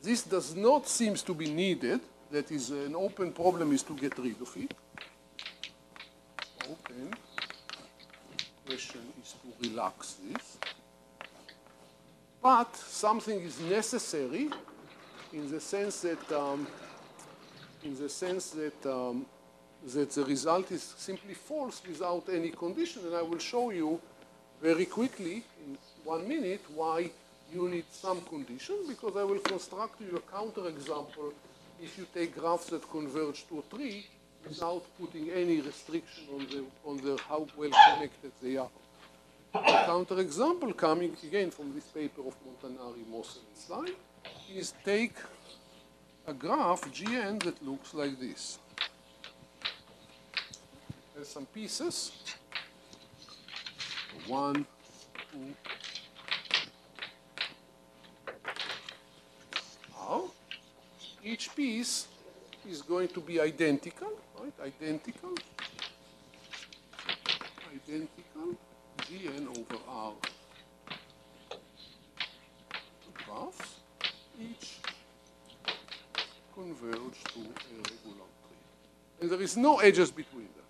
this does not seem to be needed. That is an open problem is to get rid of it. Open. Question is to relax this. But something is necessary in the sense that um, in the sense that um, that the result is simply false without any condition, and I will show you very quickly in one minute why you need some condition, because I will construct you a counterexample. If you take graphs that converge to a tree without putting any restriction on the on the how well connected they are. A counterexample coming again from this paper of Montanari, Mossel, and Sly is take a graph Gn that looks like this. Has some pieces. One, two. Each piece is going to be identical, right? Identical. Identical. Gn over R graphs. Each converge to a regular tree. And there is no edges between them.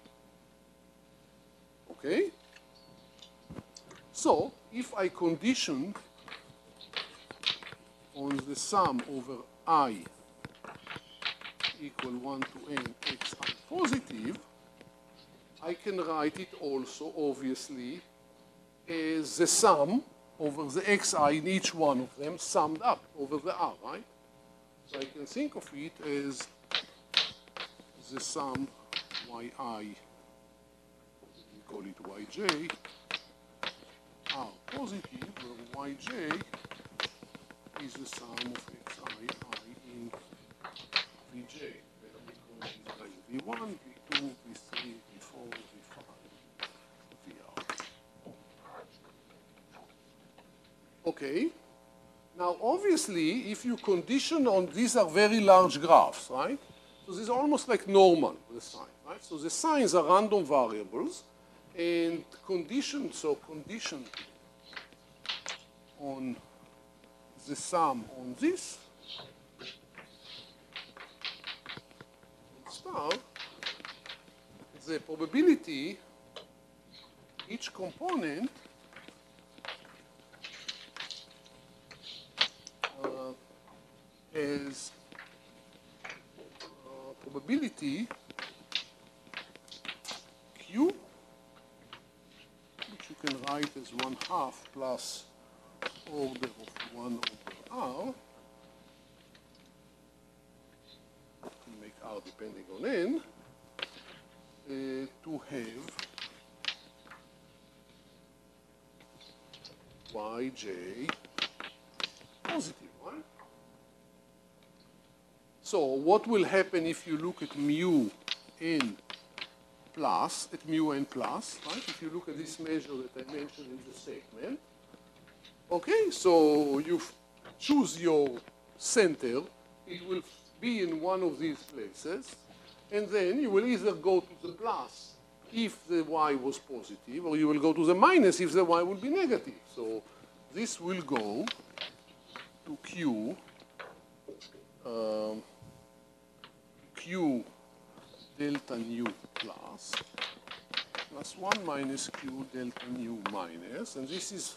Okay? So, if I condition on the sum over i equal 1 to n xi positive, I can write it also, obviously, as the sum over the xi in each one of them summed up over the r, right? So I can think of it as the sum yi, we call it yj, r positive, where yj is the sum of xi i in vj. That we call it v1, v2, v3, v4, v5, vr. Okay. Now, obviously, if you condition on, these are very large graphs, right? So this is almost like normal, the sign, right? So the signs are random variables, and condition, so condition on the sum on this star, the probability, each component uh, has uh, probability q, which you can write as one half plus order of 1 over r, r depending on n, uh, to have yj positive, right? So what will happen if you look at mu n plus, at mu n plus, right? If you look at this measure that I mentioned in the segment, Okay, so you choose your center. It will be in one of these places. And then you will either go to the plus if the y was positive, or you will go to the minus if the y will be negative. So this will go to q, um, q delta nu plus. plus 1 minus q delta nu minus, and this is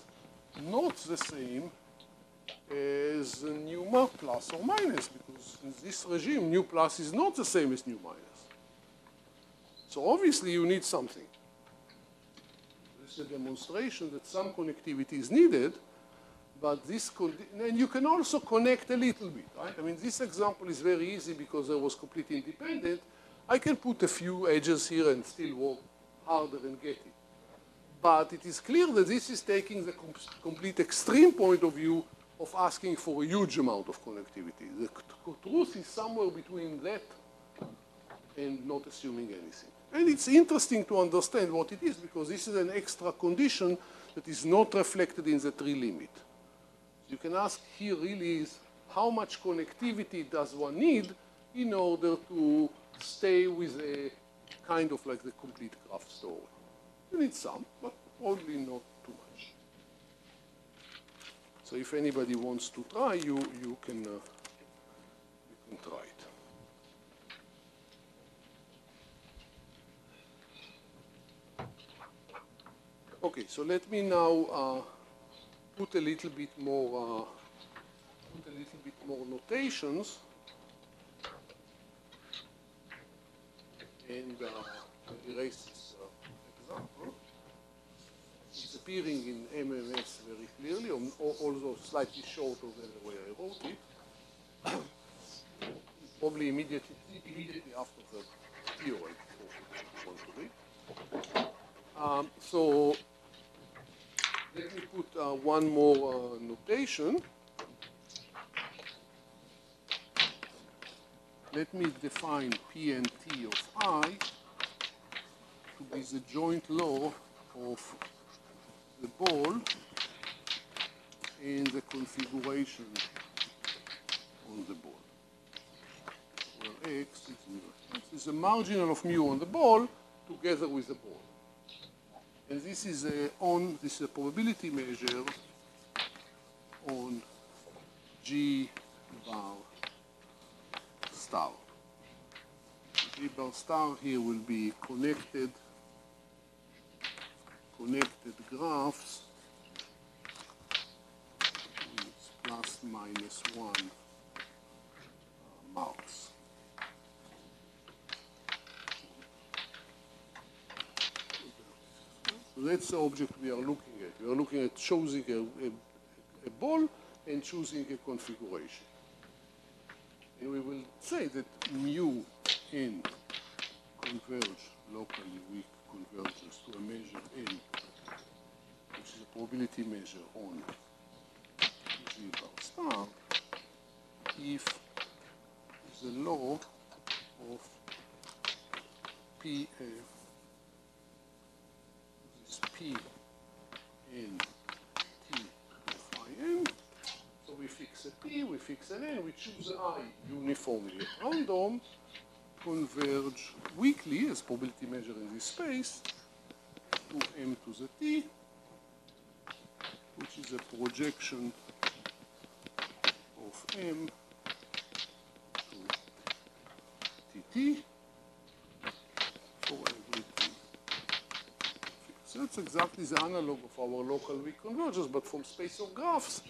not the same as nu plus or minus, because in this regime, nu plus is not the same as nu minus. So obviously you need something. This is a demonstration that some connectivity is needed, but this could, and you can also connect a little bit, right? I mean, this example is very easy because it was completely independent. I can put a few edges here and still work harder and get it. But it is clear that this is taking the com complete extreme point of view of asking for a huge amount of connectivity. The truth is somewhere between that and not assuming anything. And it's interesting to understand what it is because this is an extra condition that is not reflected in the tree limit. You can ask here really is how much connectivity does one need in order to stay with a kind of like the complete graph story. You need some, but probably not. So if anybody wants to try, you, you, can, uh, you can try it. Okay, so let me now uh, put a little bit more, uh, put a little bit more notations. And uh, erase this uh, example. It's appearing in MMS very clearly, although slightly shorter than the way I wrote it. Probably immediately, immediately after the theorem. Um, so let me put uh, one more uh, notation. Let me define P and T of I to be the joint law of the ball and the configuration on the ball. Where X is, mu. X is the marginal of mu on the ball together with the ball. And this is a on this is a probability measure on G bar star. G bar star here will be connected connected graphs with plus minus one uh, marks. So that's the object we are looking at. We are looking at choosing a, a, a ball and choosing a configuration. And we will say that mu n converge locally weak converges to a measure n, a probability measure on G bar star, if the law of P uh, P in T. So we fix a P, we fix an N, we choose I uniformly random, converge weakly as probability measure in this space to M to the T, which is a projection of M to TT for. So that's exactly the analog of our local weak convergence, but from space of graphs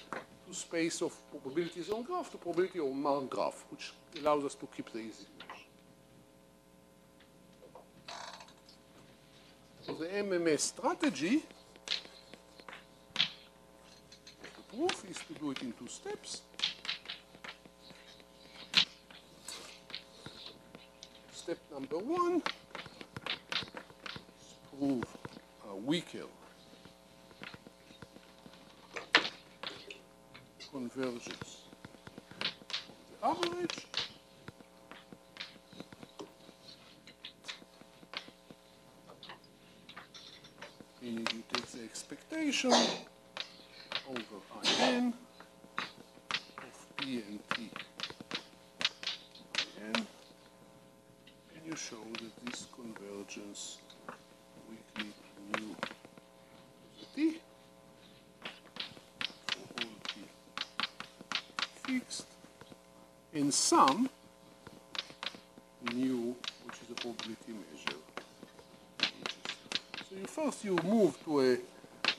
to space of probabilities on graph to probability of mark graph, which allows us to keep the Ising. So the MMS strategy proof is to do it in two steps. Step number one is prove uh, weaker convergence of the average. Meaning you take the expectation over In and In, and you show that this convergence weakly mu T for all T fixed in sum mu, which is a probability measure, So you first you move to a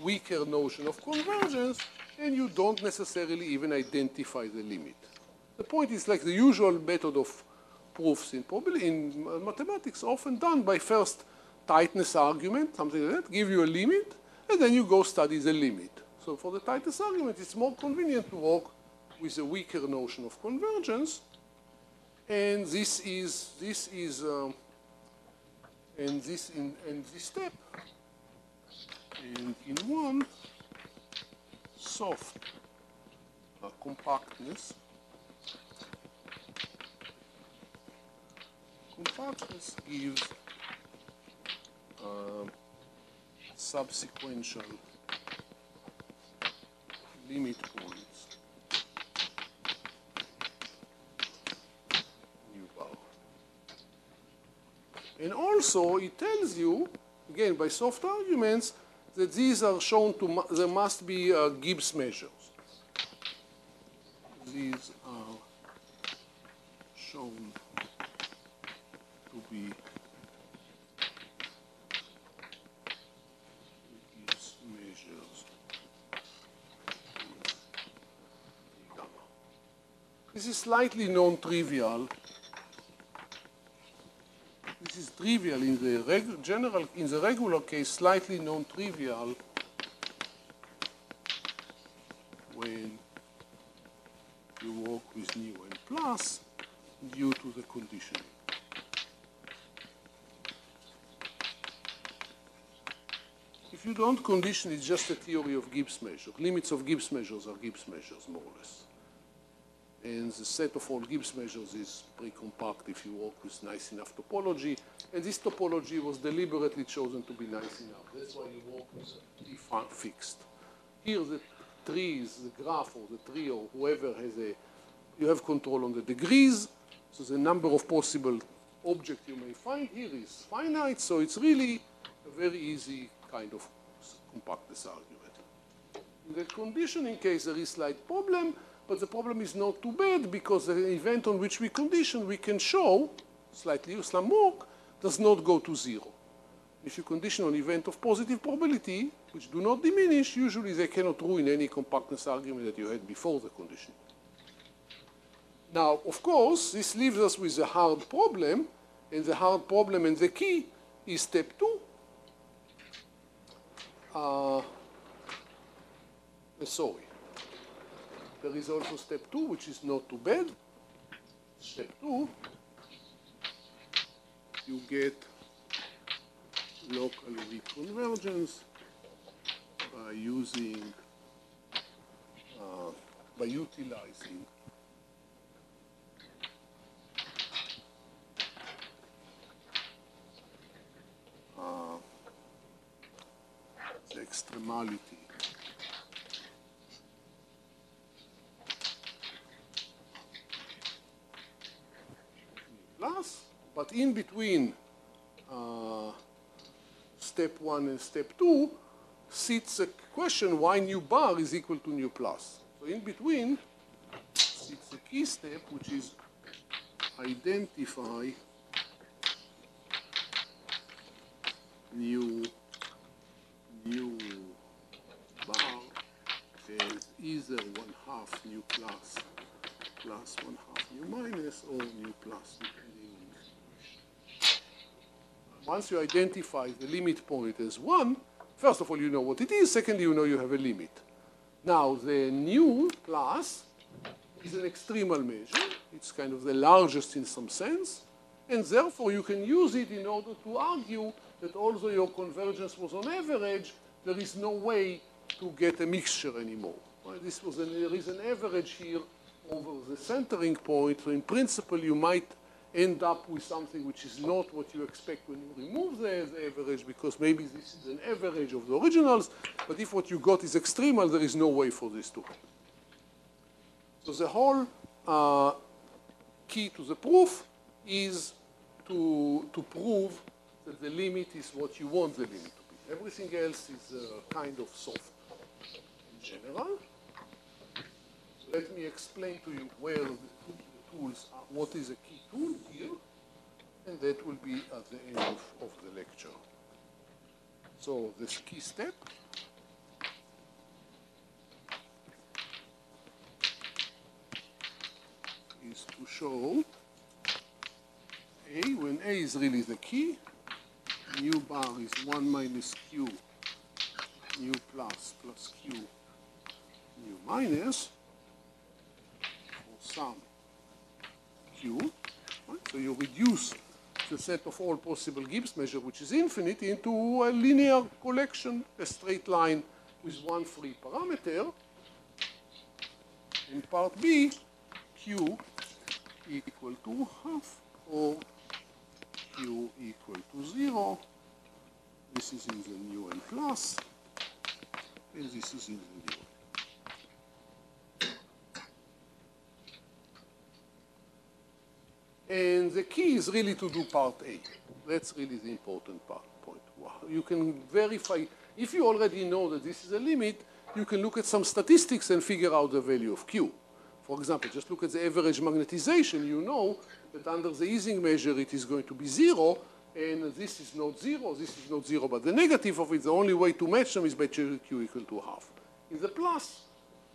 weaker notion of convergence, and you don't necessarily even identify the limit. The point is like the usual method of proofs in, in mathematics, often done by first tightness argument, something like that, give you a limit, and then you go study the limit. So for the tightness argument, it's more convenient to work with a weaker notion of convergence, and this is this is um, and this in and this step and in one soft uh, compactness compactness gives uh, subsequential limit points u bar. And also it tells you, again by soft arguments, that these are shown to, there must be uh, Gibbs measures. These are shown to be Gibbs measures. This is slightly non-trivial. This is trivial in the general, in the regular case, slightly non-trivial when you work with nu n plus due to the conditioning. If you don't condition, it's just a theory of Gibbs measure. Limits of Gibbs measures are Gibbs measures, more or less. And the set of all Gibbs measures is pretty compact if you work with nice enough topology. And this topology was deliberately chosen to be nice enough. That's why you work with a fixed. Here the trees, the graph or the tree or whoever has a, you have control on the degrees. So the number of possible objects you may find here is finite. So it's really a very easy kind of compactness argument. In the conditioning case, there is slight problem, but the problem is not too bad because the event on which we condition, we can show, slightly Uslam work, does not go to zero. If you condition on event of positive probability, which do not diminish, usually they cannot ruin any compactness argument that you had before the condition. Now, of course, this leaves us with a hard problem, and the hard problem and the key is step two, uh, sorry. There is also step two, which is not too bad. Step two, you get local weak convergence by using, uh, by utilizing uh, the extremality plus, but in between uh, step one and step two sits a question why nu bar is equal to nu plus. So in between sits a key step which is identify new nu bar as either one half nu plus plus one half nu minus or nu plus depending on once you identify the limit point as one, first of all you know what it is, secondly you know you have a limit. Now the nu plus is an extremal measure, it's kind of the largest in some sense, and therefore you can use it in order to argue that although your convergence was on average, there is no way to get a mixture anymore. Right? This was an, there is an average here over the centering point, so in principle you might end up with something which is not what you expect when you remove the, the, average, because maybe this is an average of the originals, but if what you got is extremal, there is no way for this to happen. So the whole uh, key to the proof is to, to prove that the limit is what you want the limit to be. Everything else is uh, kind of soft in general. Let me explain to you where the tools are, what is a key tool here, and that will be at the end of, of the lecture. So this key step is to show A, when A is really the key, mu bar is 1 minus q mu plus plus q mu minus some q. Right? So you reduce the set of all possible Gibbs measure, which is infinite, into a linear collection, a straight line with one free parameter. In part B, q equal to half or q equal to 0. This is in the nu n plus, and this is in the nu And the key is really to do part A. That's really the important part, point. You can verify, if you already know that this is a limit, you can look at some statistics and figure out the value of Q. For example, just look at the average magnetization. You know that under the Ising measure it is going to be zero, and this is not zero, this is not zero, but the negative of it, the only way to match them is by Q equal to half. In the plus,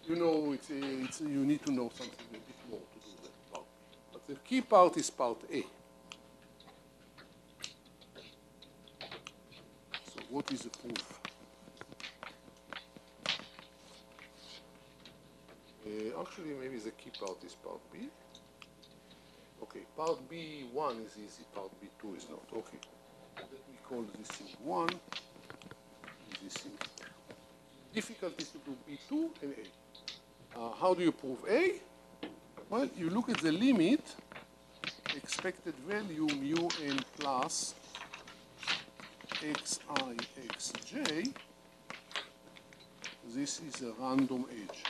you know, it's, it's, you need to know something a bit more to do that part. But the key part is part A. So what is the proof? Uh, actually, maybe the key part is part B. Okay, part B1 is easy, part B2 is not. Okay, let me call this thing 1, and this thing. Difficult is to do B2 and A. Uh, how do you prove A? Well, you look at the limit, expected value mu n plus xi xj. This is a random edge.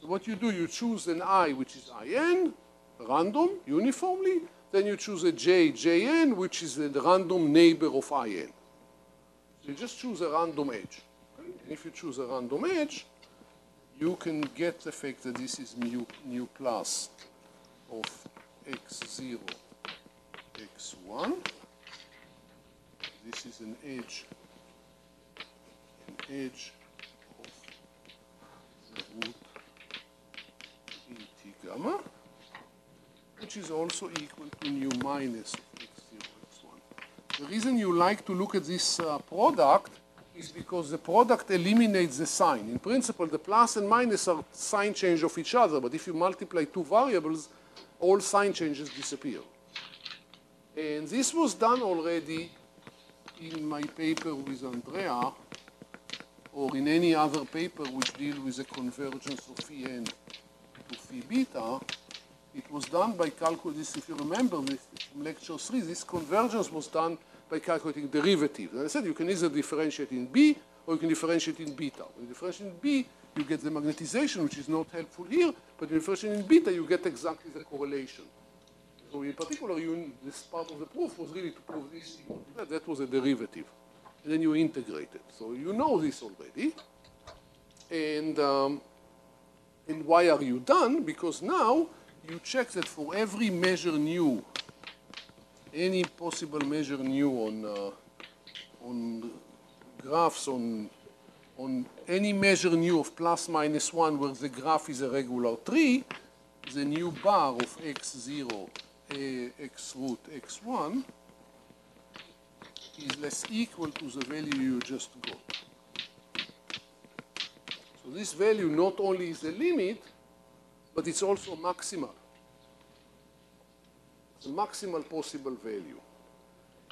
So what you do, you choose an i, which is in, random, uniformly. Then you choose a j, jn, which is the random neighbor of in. So you just choose a random edge. And if you choose a random edge, you can get the fact that this is mu, plus of x0, x1. This is an edge, an edge of the root et gamma, which is also equal to mu minus of x0, x1. The reason you like to look at this uh, product is because the product eliminates the sign. In principle, the plus and minus are sign change of each other, but if you multiply two variables, all sign changes disappear. And this was done already in my paper with Andrea, or in any other paper which deal with the convergence of phi n to phi beta, it was done by calculus, if you remember this from lecture three, this convergence was done by calculating derivatives. And I said you can either differentiate in B or you can differentiate in beta. When you differentiate in B, you get the magnetization, which is not helpful here, but when you differentiate in beta, you get exactly the correlation. So in particular, you, this part of the proof was really to prove this. That, that was a derivative. And then you integrate it. So you know this already. And, um, and why are you done? Because now you check that for every measure nu, any possible measure nu on, uh, on graphs on, on any measure nu of plus minus 1 where the graph is a regular tree, the nu bar of x0 x root x1 is less equal to the value you just got. So this value not only is the limit, but it's also maximal. The maximal possible value.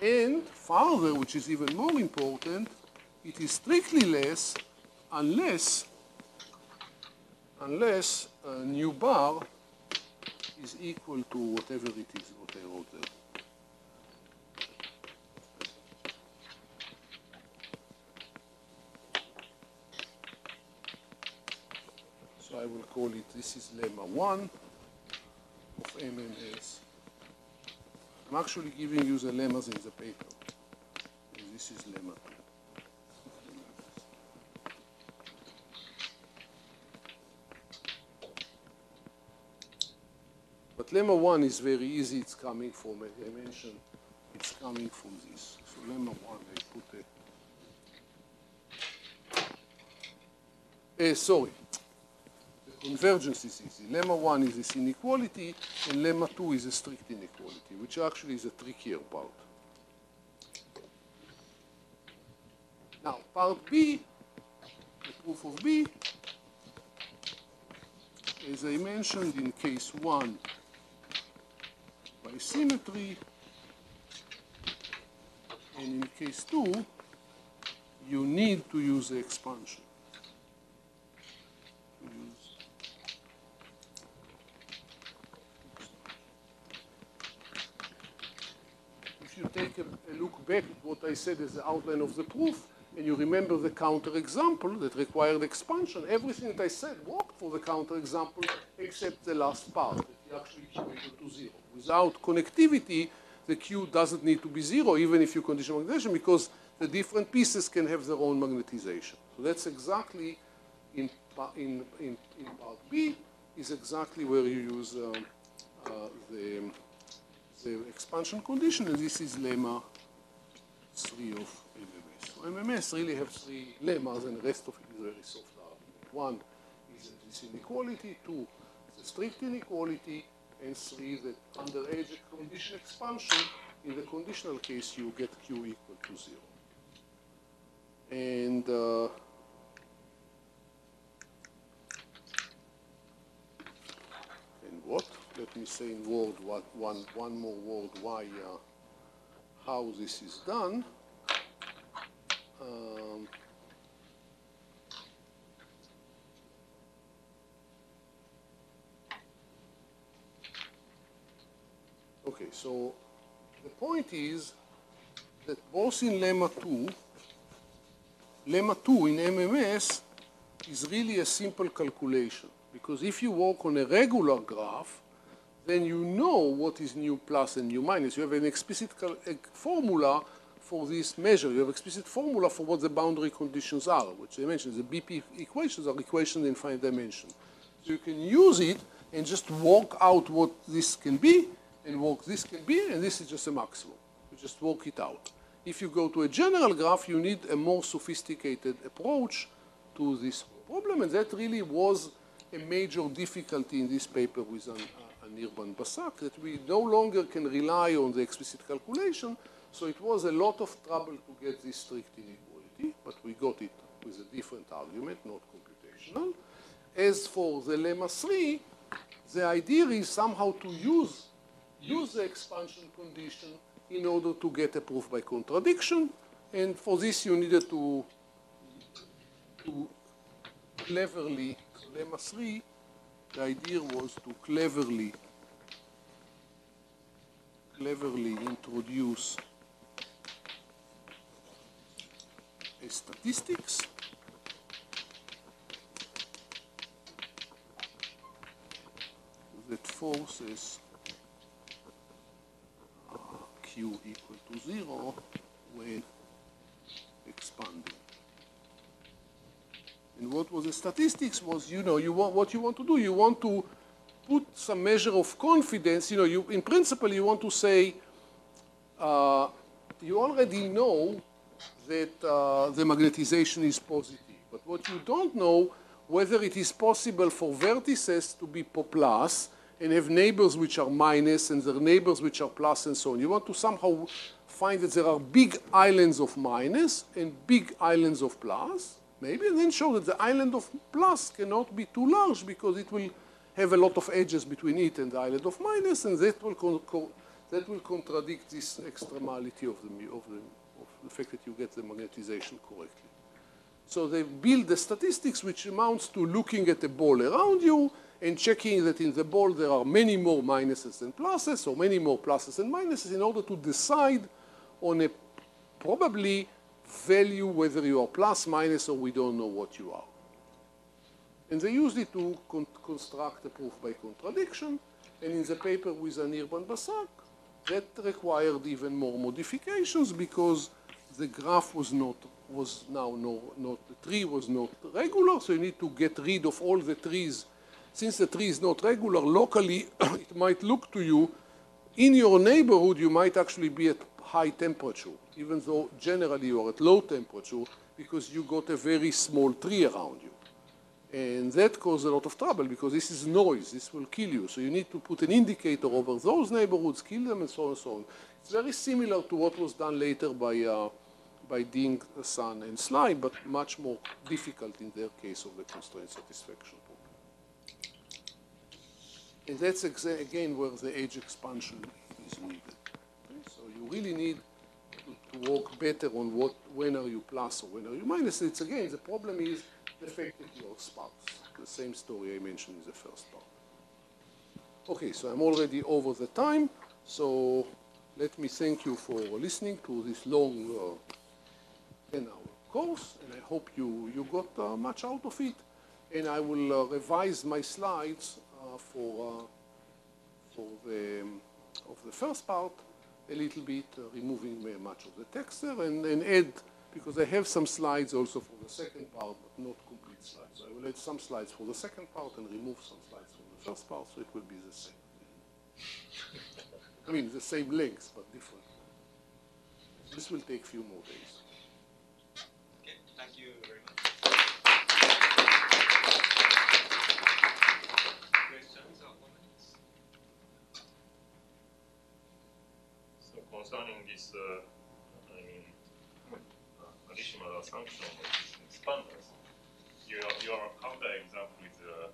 And further, which is even more important, it is strictly less unless unless uh, nu bar is equal to whatever it is, what I wrote there. So I will call it, this is lemma 1 of MMS. I'm actually giving you the lemmas in the paper. And this is lemma 2. But lemma 1 is very easy. It's coming from, I mentioned, it's coming from this. So lemma 1, I put a... Uh, sorry. Convergence is easy. Lemma 1 is this inequality, and lemma 2 is a strict inequality, which actually is a trickier part. Now, part B, the proof of B, as I mentioned in case 1, by symmetry, and in case 2, you need to use the expansion. If you take a, a look back at what I said as the outline of the proof, and you remember the counterexample that required expansion, everything that I said worked for the counterexample except the last part, that you actually equal to zero. Without connectivity, the q doesn't need to be zero, even if you condition magnetization, because the different pieces can have their own magnetization. So that's exactly in, in, in, in part B, is exactly where you use um, uh, the, the expansion condition, and this is lemma 3 of MMS MMS really have three lemmas, and the rest of it is very soft argument. One is this inequality, two, the strict inequality, and three, that under edge condition expansion, in the conditional case, you get Q equal to zero. And uh, and what? Let me say in word what one one more word why uh, how this is done. Um, okay, so the point is that both in lemma 2, lemma 2 in MMS is really a simple calculation because if you work on a regular graph, then you know what is nu plus and nu minus. You have an explicit formula for this measure. You have explicit formula for what the boundary conditions are, which I mentioned. The BP equations are equations in finite dimension. So you can use it and just work out what this can be and work this can be, and this is just a maximum. You just work it out. If you go to a general graph, you need a more sophisticated approach to this problem, and that really was a major difficulty in this paper with an, Nirban Basak, that we no longer can rely on the explicit calculation, so it was a lot of trouble to get this strict inequality, but we got it with a different argument, not computational. As for the lemma 3, the idea is somehow to use, use the expansion condition in order to get a proof by contradiction, and for this you needed to, to cleverly, lemma 3, the idea was to cleverly, cleverly introduce statistics. that forces q equal to zero when expanding. And what was the statistics was, you know, you want, what you want to do, you want to put some measure of confidence, you know, you, in principle you want to say, uh, you already know that uh, the magnetization is positive. But what you don't know, whether it is possible for vertices to be plus and have neighbors which are minus and their neighbors which are plus and so on. You want to somehow find that there are big islands of minus and big islands of plus, maybe, and then show that the island of plus cannot be too large because it will have a lot of edges between it and the island of minus, and that will, that will contradict this extremality of the, of the the fact that you get the magnetization correctly. So they build the statistics which amounts to looking at the ball around you and checking that in the ball there are many more minuses than pluses or many more pluses than minuses in order to decide on a probably value whether you are plus, minus, or we don't know what you are. And they used it to con construct a proof by contradiction. And in the paper with Anirban Basak, that required even more modifications because the graph was not was now no, not the tree was not regular, so you need to get rid of all the trees since the tree is not regular, locally it might look to you, in your neighborhood you might actually be at high temperature, even though generally you are at low temperature because you got a very small tree around you. And that causes a lot of trouble because this is noise, this will kill you. So you need to put an indicator over those neighborhoods, kill them, and so on and so on. It's very similar to what was done later by, uh, by Ding, Sun, and Sly, but much more difficult in their case of the constraint satisfaction problem. And that's again where the edge expansion is needed. Okay? So you really need to, to work better on what, when are you plus or when are you minus. It's again, the problem is the fact that you. The same story I mentioned in the first part. Okay, so I'm already over the time, so let me thank you for listening to this long 10-hour uh, course, and I hope you, you got uh, much out of it. And I will uh, revise my slides uh, for, uh, for the, um, of the first part a little bit, uh, removing much of the text there, and, and add because I have some slides also for the second part, but not complete slides. So I will add some slides for the second part and remove some slides from the first part, so it will be the same. I mean, the same length, but different. This will take a few more days. Okay, thank you very much. Questions or comments? So concerning this uh, additional assumption of these expanders, your, your counter example is a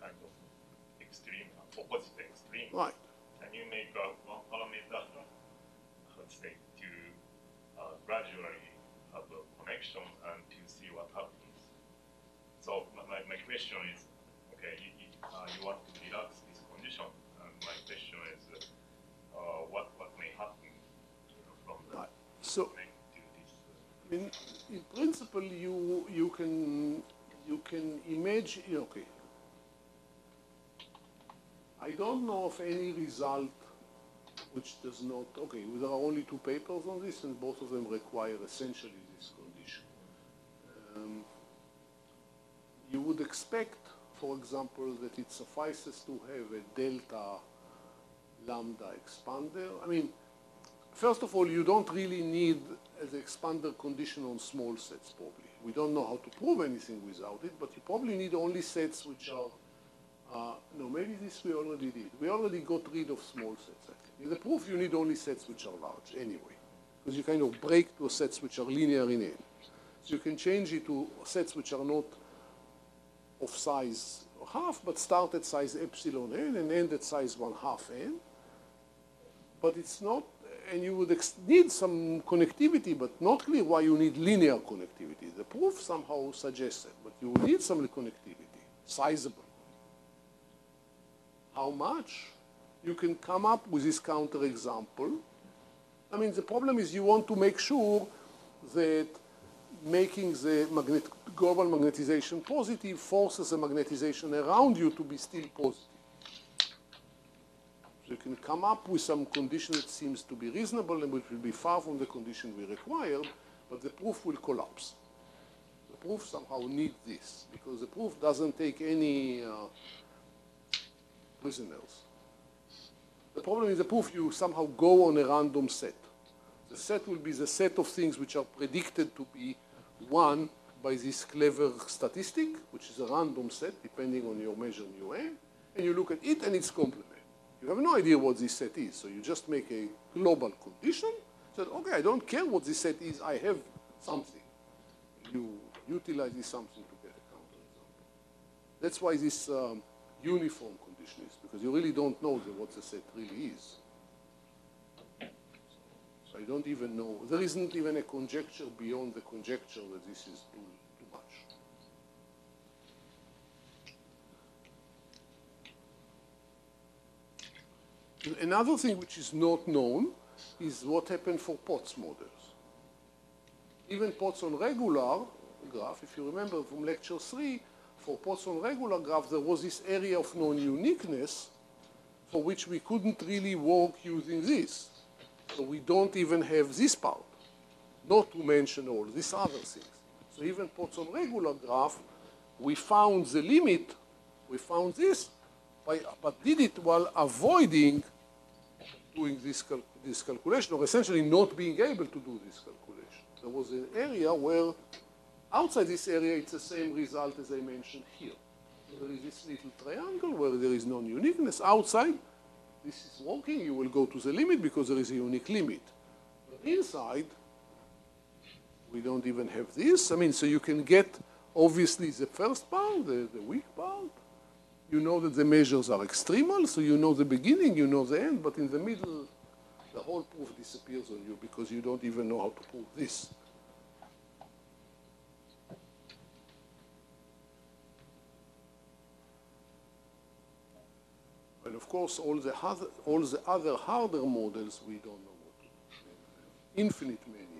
kind of extreme, opposite extreme. Right. Can you make a one parameter, let's say, to uh, gradually have a connection and to see what happens? So my, my question is, okay, you, you, uh, you want to relax this condition, and my question is, uh, what, what may happen you know, from the right. so, in, in principle, you you can you can imagine. Okay, I don't know of any result which does not. Okay, there are only two papers on this, and both of them require essentially this condition. Um, you would expect, for example, that it suffices to have a delta lambda expander. I mean, first of all, you don't really need the expander condition on small sets, probably. We don't know how to prove anything without it, but you probably need only sets which are, uh, no, maybe this we already did. We already got rid of small sets. In the proof, you need only sets which are large, anyway, because you kind of break to sets which are linear in n. So you can change it to sets which are not of size half, but start at size epsilon n and end at size one half n. But it's not and you would need some connectivity, but not clear why you need linear connectivity. The proof somehow suggests it, but you need some connectivity, sizable. How much? You can come up with this counterexample. I mean, the problem is you want to make sure that making the magnet global magnetization positive forces the magnetization around you to be still positive. You can come up with some condition that seems to be reasonable and which will be far from the condition we require, but the proof will collapse. The proof somehow needs this, because the proof doesn't take any uh, prisoners. The problem is the proof you somehow go on a random set. The set will be the set of things which are predicted to be one by this clever statistic, which is a random set depending on your measure mu n, and you look at it and its complement. You have no idea what this set is, so you just make a global condition. Said, okay, I don't care what this set is, I have something. You utilize this something to get a counterexample. That's why this um, uniform condition is, because you really don't know what the set really is. So I don't even know. There isn't even a conjecture beyond the conjecture that this is too Another thing which is not known is what happened for Potts models. Even Potts on regular graph, if you remember from lecture three, for Potts on regular graph, there was this area of non-uniqueness for which we couldn't really work using this. So we don't even have this part, not to mention all these other things. So even Potts on regular graph, we found the limit We found this, by, but did it while avoiding doing this, cal- this calculation, or essentially not being able to do this calculation. There was an area where, outside this area, it's the same result as I mentioned here. There is this little triangle where there is non-uniqueness. Outside, this is working, you will go to the limit because there is a unique limit. But inside, we don't even have this. I mean, so you can get, obviously, the first part, the, the weak part. You know that the measures are extremal, so you know the beginning, you know the end, but in the middle, the whole proof disappears on you because you don't even know how to prove this. And of course, all the other, all the other harder models, we don't know what. Infinite many